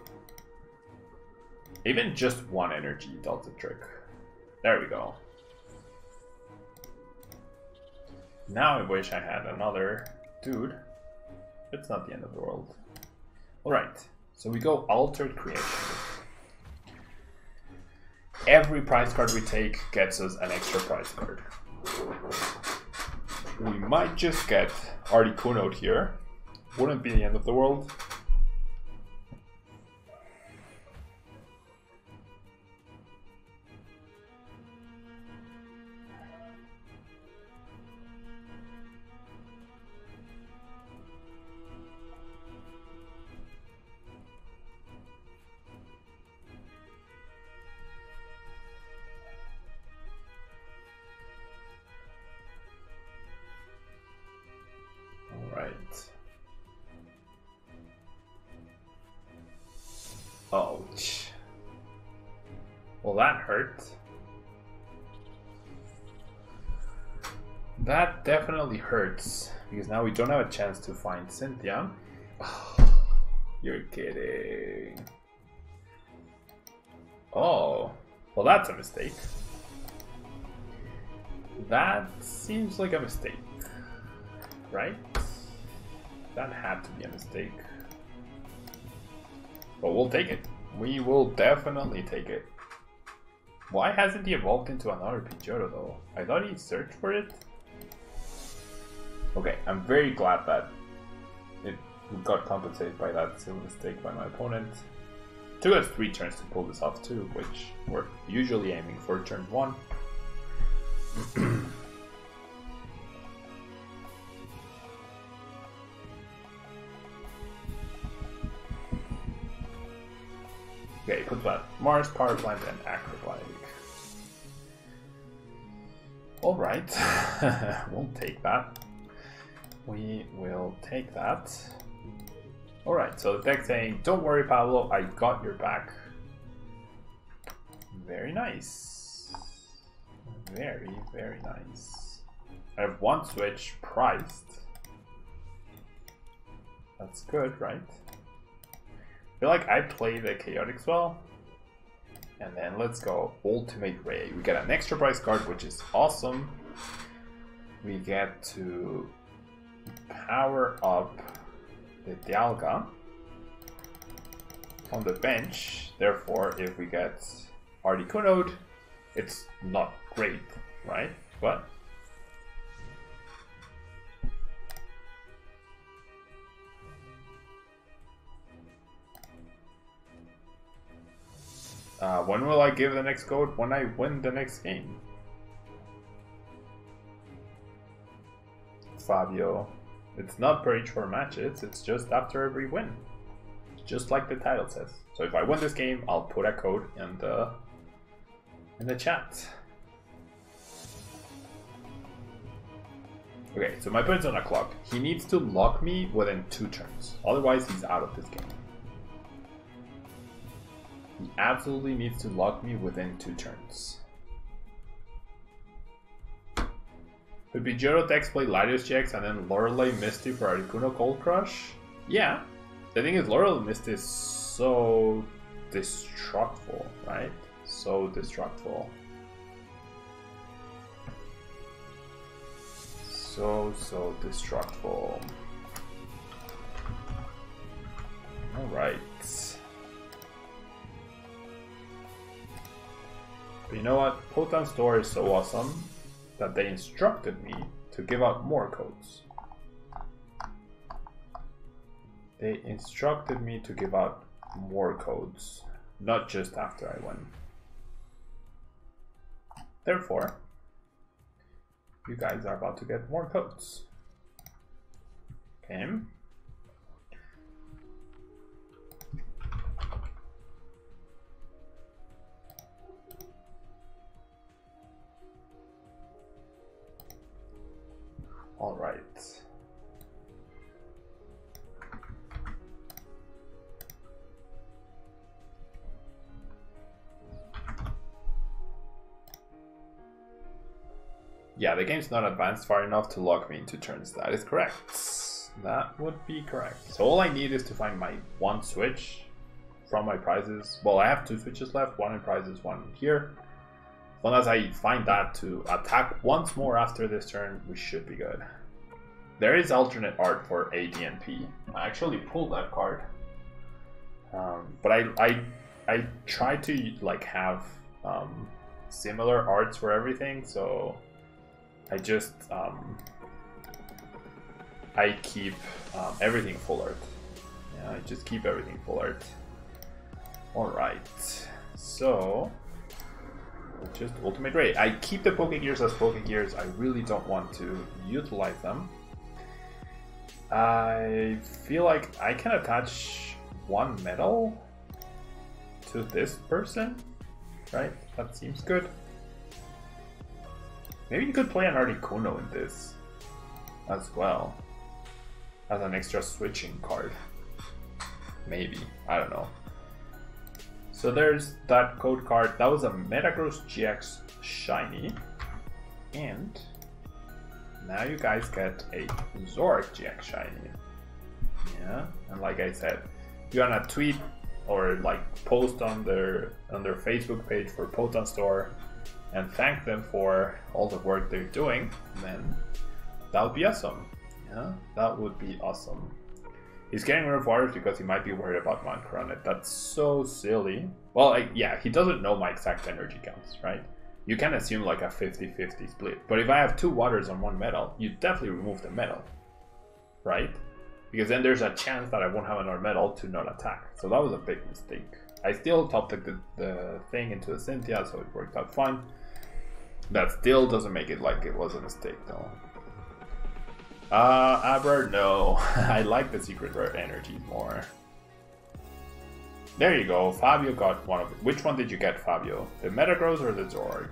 Even just one energy the trick. There we go. Now I wish I had another dude. It's not the end of the world. Alright, so we go Altered Creation. Every prize card we take gets us an extra prize card. We might just get Articuno here, wouldn't be the end of the world. Hurt. That hurts. That definitely hurts, because now we don't have a chance to find Cynthia. you're kidding. Oh, well that's a mistake. That seems like a mistake, right? That had to be a mistake. But we'll take it. We will definitely take it. Why hasn't he evolved into another Pidgeotto though? I thought he searched for it. Okay, I'm very glad that it got compensated by that silly mistake by my opponent. Took us three turns to pull this off too, which we're usually aiming for turn one. okay, put that Mars, Power Plant, and Acrobatic. Alright, we'll take that. We will take that. Alright, so the deck saying, don't worry Pablo, I got your back. Very nice. Very, very nice. I have one switch priced. That's good, right? I feel like I play the Chaotic Swell and then let's go Ultimate Ray. We get an extra prize card, which is awesome. We get to power up the Dialga on the bench. Therefore, if we get Articuno, it's not great, right? But Uh, when will I give the next code? When I win the next game. Fabio. It's not per each four matches, it's just after every win. Just like the title says. So if I win this game, I'll put a code in the in the chat. Okay, so my opponent's on a clock. He needs to lock me within two turns. Otherwise, he's out of this game. He absolutely needs to lock me within two turns. Could be Jiro Dex play Latios GX and then Lorelei Misty for Articuno Cold Crush? Yeah. The thing is, Lorelei Misty is so destructful, right? So destructful. So, so destructful. Alright. But you know what? PoTown Store is so awesome that they instructed me to give out more codes. They instructed me to give out more codes, not just after I win. Therefore, you guys are about to get more codes. Okay. All right. Yeah, the game's not advanced far enough to lock me into turns. That is correct. That would be correct. So all I need is to find my one switch from my prizes. Well, I have two switches left, one in prizes, one here. As long as I find that to attack once more after this turn, we should be good. There is alternate art for ADNP. I actually pulled that card. Um, but I, I, I try to like have um, similar arts for everything, so I just um, I keep um, everything full art. Yeah, I just keep everything full art. Alright, so just ultimate ray. I keep the poke gears as poke gears. I really don't want to utilize them. I feel like I can attach one metal to this person, right? That seems good. Maybe you could play an Articuno in this as well. As an extra switching card. Maybe. I don't know. So there's that code card. That was a Metagross GX Shiny. And now you guys get a Zoroark GX Shiny. Yeah, and like I said, you're gonna tweet or like post on their on their Facebook page for PoTown Store and thank them for all the work they're doing, then that would be awesome. Yeah, that would be awesome. He's getting rid of waters because he might be worried about Monkranet. That's so silly. Well, yeah, he doesn't know my exact energy counts, right? You can assume like a 50-50 split. But if I have two waters on one metal, you definitely remove the metal, right? Because then there's a chance that I won't have another metal to not attack. So that was a big mistake. I still topped the, the thing into the Cynthia, so it worked out fine. That still doesn't make it like it was a mistake, though. Uh, Aber, no. I like the secret rare energy more. There you go. Fabio got one of it. Which one did you get, Fabio? The Metagross or the Zorg?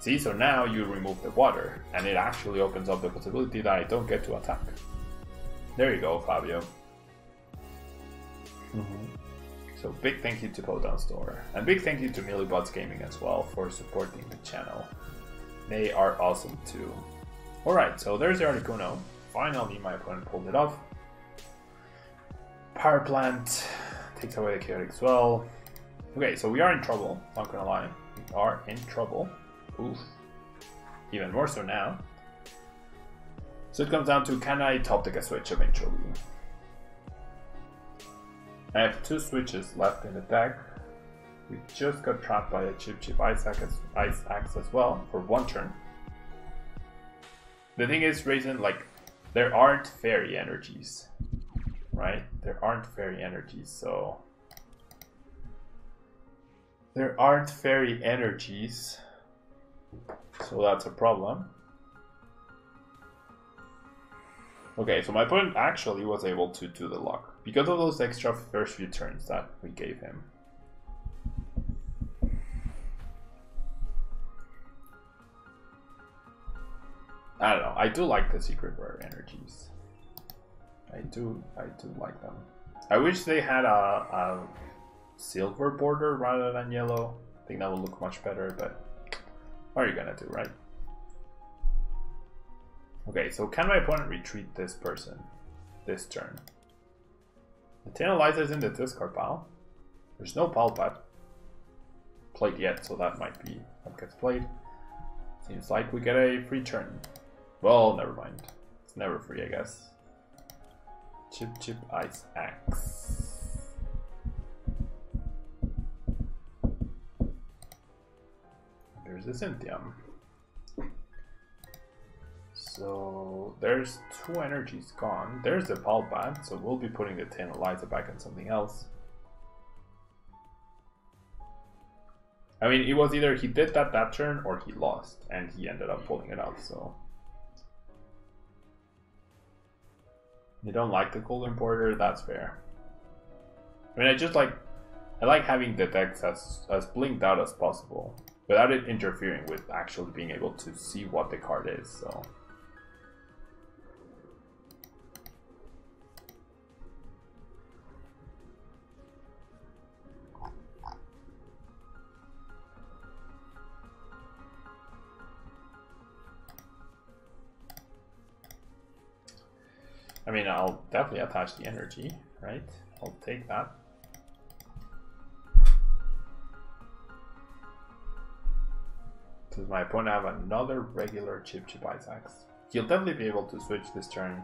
See, so now you remove the water, and it actually opens up the possibility that I don't get to attack. There you go, Fabio. Mm -hmm. So big thank you to PoTown Store. And big thank you to Millybods Gaming as well for supporting the channel. They are awesome too. Alright, so there's the Articuno. Finally my opponent pulled it off. Power plant takes away the chaotic swell. Okay, so we are in trouble, not gonna lie. We are in trouble. Oof. Even more so now. So it comes down to can I top deck a switch eventually? I have two switches left in the deck. We just got trapped by a Chip Chip Ice Axe, Ice Axe as well for one turn. The thing is, Raisin, like, there aren't fairy energies, right? There aren't fairy energies, so... There aren't fairy energies, so that's a problem. Okay, so my opponent actually was able to do the lock because of those extra first few turns that we gave him. I don't know. I do like the secret rare energies. I do. I do like them. I wish they had a, a silver border rather than yellow. I think that would look much better. But what are you gonna do, right? Okay, so can my opponent retreat this person this turn? The Tate & Liza's in the discard pile. There's no Pal Pad played yet, so that might be what gets played. Seems like we get a free turn. Well, never mind. It's never free, I guess. Chip Chip Ice Axe. There's the Cynthium. So there's two energies gone. There's the Pal Pad, so we'll be putting the Tate & Liza back on something else. I mean, it was either he did that that turn or he lost, and he ended up pulling it out, so. You don't like the Cold Importer, that's fair. I mean, I just like, I like having the decks as, as blinked out as possible, without it interfering with actually being able to see what the card is, so. Definitely attach the energy, right? I'll take that. Does my opponent have another regular Chip Chip Axe? He'll definitely be able to switch this turn.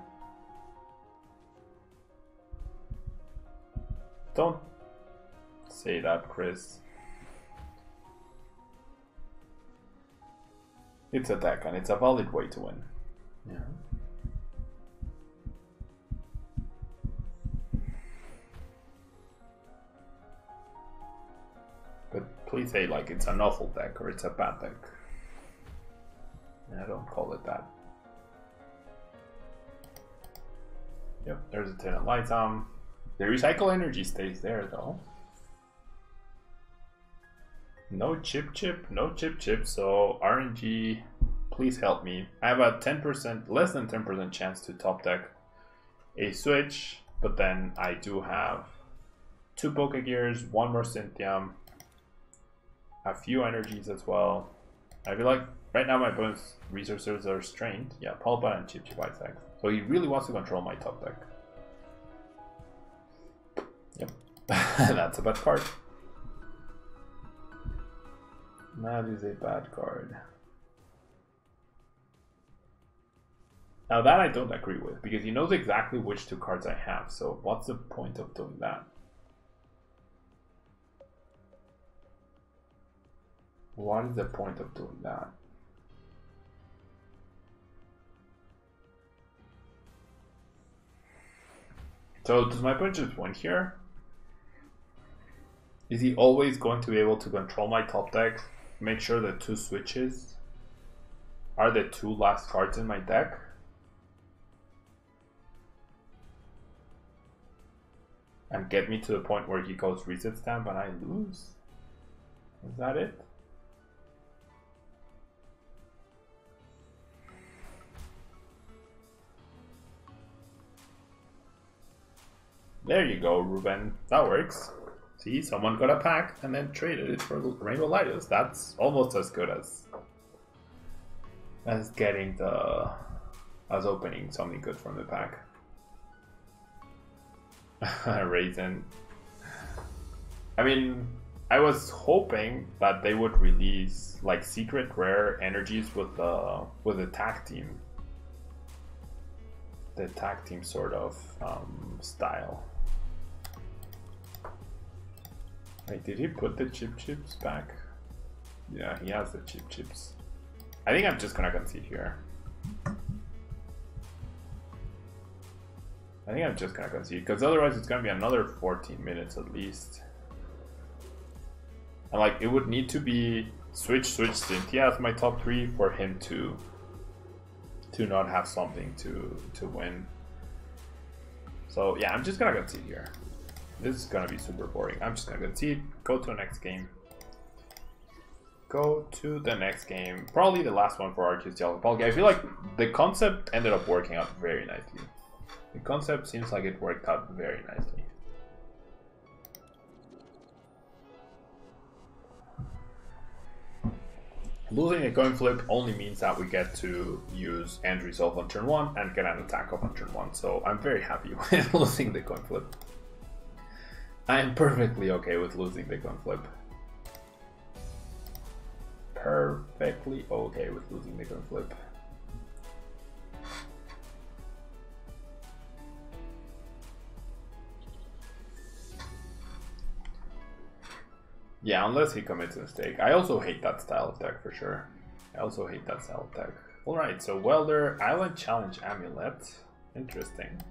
Don't say that, Chris. It's a deck and it's a valid way to win. Yeah. Please say like it's an awful deck or it's a bad deck. I don't call it that. Yep, there's a tenant lights on. The recycle energy stays there though. No chip chip, no chip chip, so RNG, please help me. I have a 10%, less than 10% chance to top deck a switch, but then I do have two Pokegears, one more Cynthium, a few energies as well. I feel like right now my bonus resources are strained. Yeah, Pal Pad and Chip Chip Axe. So he really wants to control my top deck. Yep, that's a bad card. That is a bad card. Now that I don't agree with, because he knows exactly which two cards I have, so what's the point of doing that? What is the point of doing that? So does my opponent just win here? Is he always going to be able to control my top deck? Make sure the two switches are the two last cards in my deck? And get me to the point where he goes reset stamp and I lose? Is that it? There you go, Ruben. That works. See, someone got a pack and then traded it for Rainbow Latios. That's almost as good as as getting the as opening something good from the pack. Raisin. I mean, I was hoping that they would release like secret rare energies with the with the tag team, the tag team sort of um, style. Wait, did he put the chip chips back? Yeah, he has the chip chips. I think I'm just gonna concede here. I think I'm just gonna concede, because otherwise it's gonna be another 14 minutes at least. And like, it would need to be Switch, Switch, Cynthia as my top three for him to to not have something to to win. So yeah, I'm just gonna concede here. This is gonna be super boring. I'm just gonna concede, go to the next game. Go to the next game. Probably the last one for Arceus Dialga I feel like the concept ended up working out very nicely. The concept seems like it worked out very nicely. Losing a coin flip only means that we get to use N's Resolve on turn 1 and get an attack on turn 1, so I'm very happy with losing the coin flip. I am perfectly okay with losing the coin flip. Perfectly okay with losing the coin flip. Yeah, unless he commits a mistake. I also hate that style of deck for sure. I also hate that style of deck. Alright, so Welder, Island Challenge Amulet. Interesting.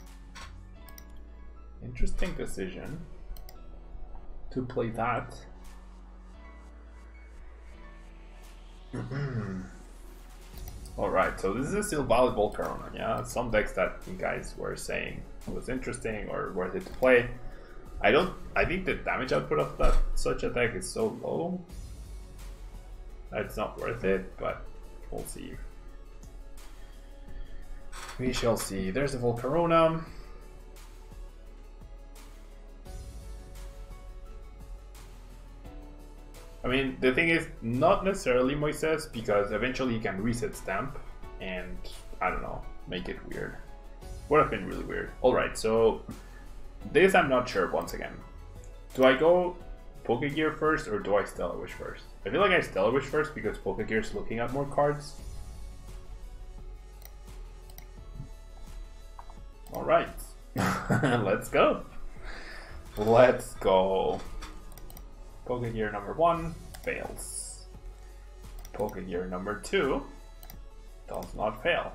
Interesting decision to play that. Alright, so this is still valid Volcarona, yeah? Some decks that you guys were saying was interesting or worth it to play. I don't I think the damage output of that such a deck is so low. It's not worth it, but we'll see. We shall see. There's the Volcarona. I mean, the thing is, not necessarily Moises, because eventually you can reset stamp, and I don't know, make it weird. Would have been really weird. Alright, so this I'm not sure once again. Do I go Pokegear first or do I Stellar Wish first? I feel like I Stellar Wish first because Pokegear is looking at more cards. Alright, let's go. Let's go. Pokegear number one fails. Pokegear number two does not fail.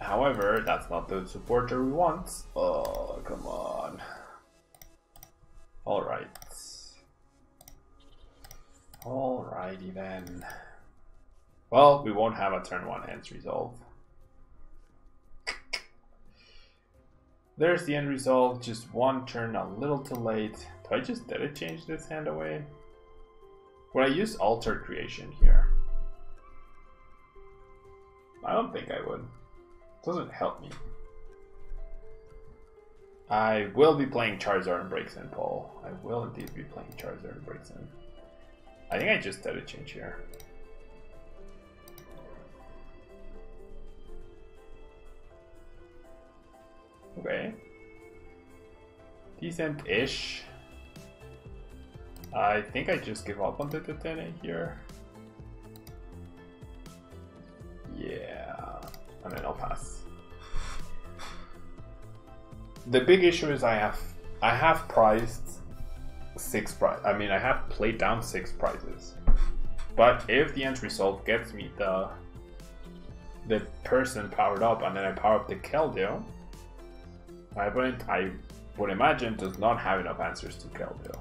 However, that's not the supporter we want. Oh, come on. Alright. Alrighty then. Well, we won't have a turn one N's Resolve. There's the N's Resolve, just one turn a little too late. I just Dedechange this hand away? Would I use Altered Creation here? I don't think I would. It doesn't help me. I will be playing Charizard and Braixen, Paul. I will indeed be playing Charizard and Braixen. I think I just Dedechange here. Okay. Decent-ish. I think I just give up on the Dedenne here. Yeah, and then I'll pass. The big issue is I have I have priced six prize. I mean I have played down six prizes, but if the N's Resolve gets me the the person powered up and then I power up the Keldeo, my opponent I would imagine does not have enough answers to Keldeo.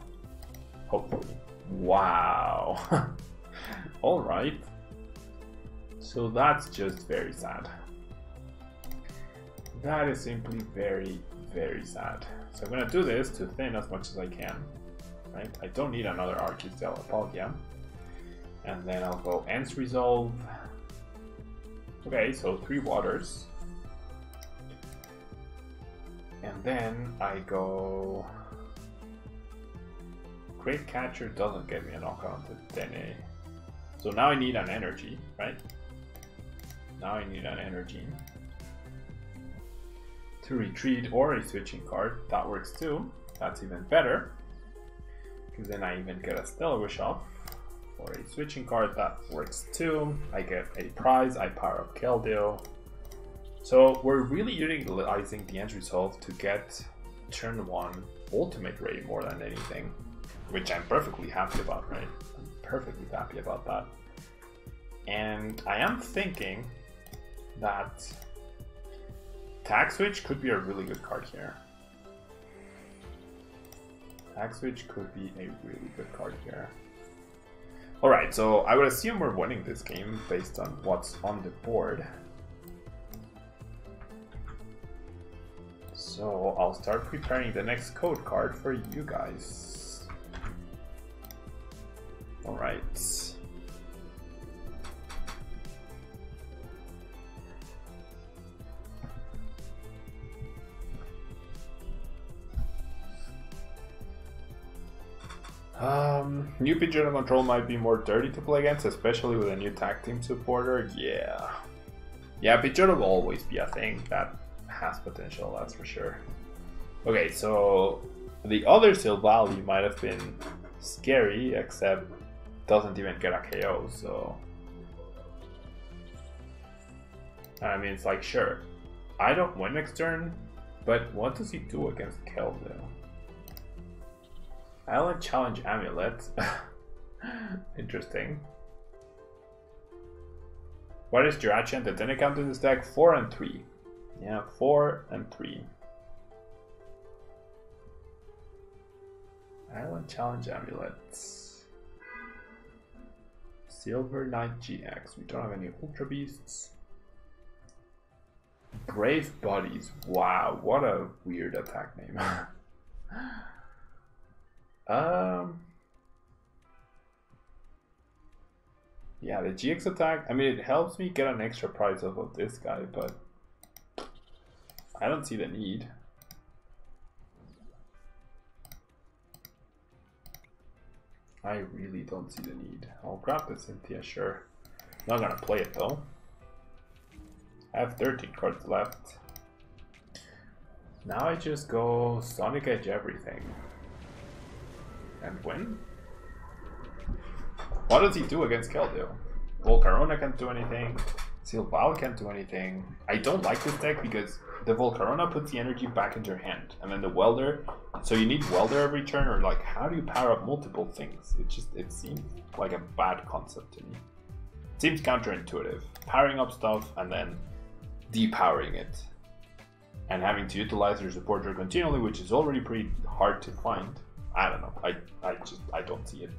Hopefully. Wow. Alright. So that's just very sad. That is simply very, very sad. So I'm gonna do this to thin as much as I can. Right? I don't need another Architect Apolgia. And then I'll go N's Resolve. Okay, so three waters. And then I go Great Catcher doesn't get me a knockout Dedenne. So now I need an energy, right? Now I need an energy. To retreat or a switching card, that works too. That's even better. Because then I even get a Stellar Wish off. For a switching card, that works too. I get a prize, I power up Keldeo. So we're really utilizing the N's Resolve to get turn 1 ultimate ray more than anything which I'm perfectly happy about, right? I'm perfectly happy about that. And I am thinking that Tag Switch could be a really good card here. Tag Switch could be a really good card here. Alright, so I would assume we're winning this game based on what's on the board. So I'll start preparing the next code card for you guys. All right. Um, new Pidgeotto control might be more dirty to play against, especially with a new tag team supporter. Yeah. Yeah, Pidgeotto will always be a thing that has potential, that's for sure. Okay, so the other Silvally might have been scary, except doesn't even get a KO, so... I mean, it's like, sure, I don't win next turn, but what does he do against Keldeo? Island Challenge Amulet. Interesting. What is Jirachi Dedenne in this deck? 4 and 3. Yeah, 4 and 3. Island Challenge Amulets. Silver Knight GX. We don't have any Ultra Beasts. Brave Bodies. Wow, what a weird attack name. um. Yeah, the GX attack, I mean, it helps me get an extra prize off of this guy, but I don't see the need. I really don't see the need. I'll grab the Cynthia, sure. Not gonna play it though. I have 13 cards left. Now I just go Sonic Edge everything. And win? What does he do against Keldeo? Volcarona can't do anything. Silval can't do anything. I don't like this deck because the Volcarona puts the energy back into your hand. And then the Welder, so you need Welder every turn or like how do you power up multiple things? It just, it seems like a bad concept to me. It seems counterintuitive. Powering up stuff and then depowering it. And having to utilize your supporter continually, which is already pretty hard to find. I don't know. I, I just, I don't see it.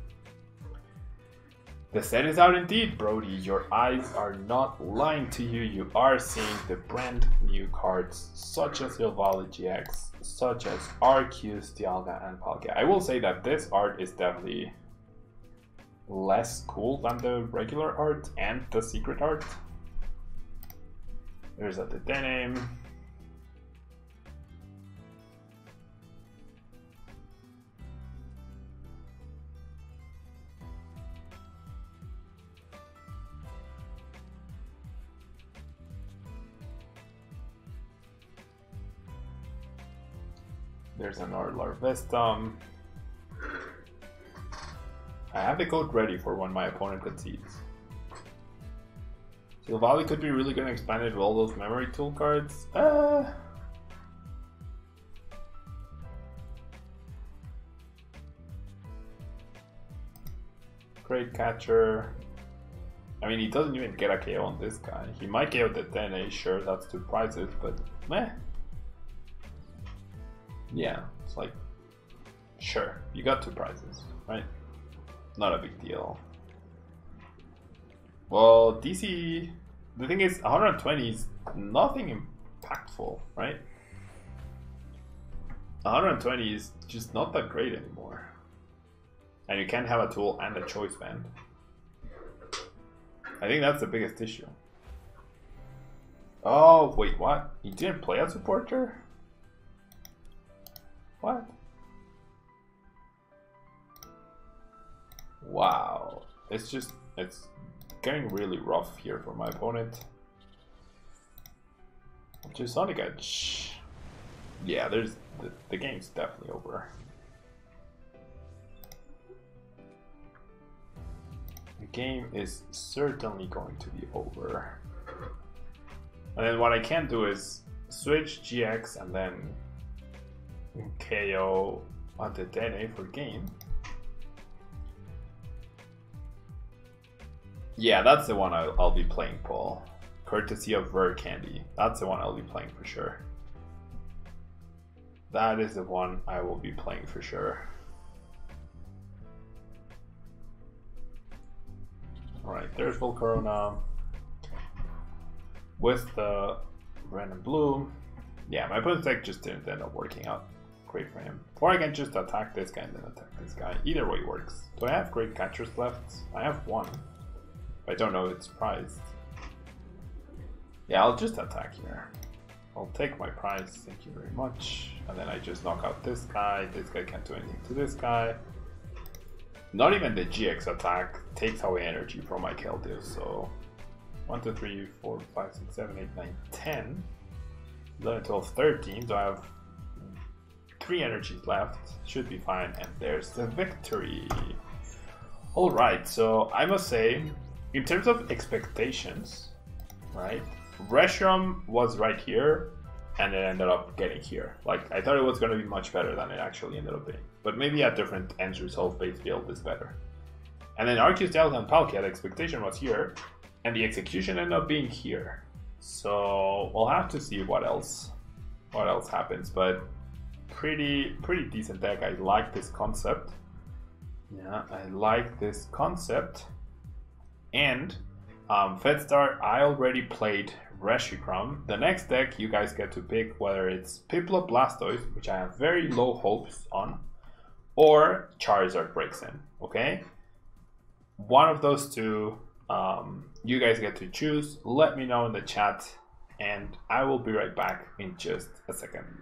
The set is out indeed, Brody. Your eyes are not lying to you. You are seeing the brand new cards, such as Silvally GX, such as Arceus, Dialga, and Palkia. I will say that this art is definitely less cool than the regular art and the secret art. There's a Dedenne. There's an Larvesta. I have the code ready for when my opponent concedes. Silvally could be really good and expanded with all those memory tool cards. Uh, great catcher. I mean, he doesn't even get a KO on this guy. He might KO the 10A, sure, that's two prizes, but meh. Yeah, it's like, sure, you got two prizes, right? Not a big deal. Well, DC, the thing is, 120 is nothing impactful, right? 120 is just not that great anymore. And you can't have a tool and a choice band. I think that's the biggest issue. Oh, wait, what? You didn't play a supporter? What? Wow. It's just, it's getting really rough here for my opponent. Just Sonic Edge. Yeah, there's, the, the game's definitely over. The game is certainly going to be over. And then what I can do is switch GX and then KO on Dedenne for game. Yeah, that's the one I'll, I'll be playing, Paul. Courtesy of Rare Candy. That's the one I'll be playing for sure. That is the one I will be playing for sure. Alright, there's Volcarona. With the and blue. Yeah, my opponent's deck just didn't end up working out great for him. Or I can just attack this guy and then attack this guy. Either way works. Do I have great catchers left? I have one. I don't know it's prized. Yeah, I'll just attack here. I'll take my prize, thank you very much. And then I just knock out this guy. This guy can't do anything to this guy. Not even the GX attack takes away energy from my Keldeo, so 1, 2, 3, 4, 5, 6, 7, 8, 9, 10, 11, 12, 13. So I have three energies left. Should be fine. And there's the victory. Alright, so I must say, in terms of expectations, right? Reshiram was right here, and it ended up getting here. Like, I thought it was going to be much better than it actually ended up being. But maybe a different N's Resolve based build is better. And then Arceus Dialga and Palkia, the expectation was here, and the execution ended up being here. So we'll have to see what else what else happens, but pretty pretty decent deck. I like this concept. Yeah, I like this concept. And um, Fedstar, I already played Reshiram. The next deck you guys get to pick whether it's Piplup Blastoise, which I have very low hopes on, or Charizard Braixen. Okay, one of those two um, you guys get to choose. Let me know in the chat, and I will be right back in just a second.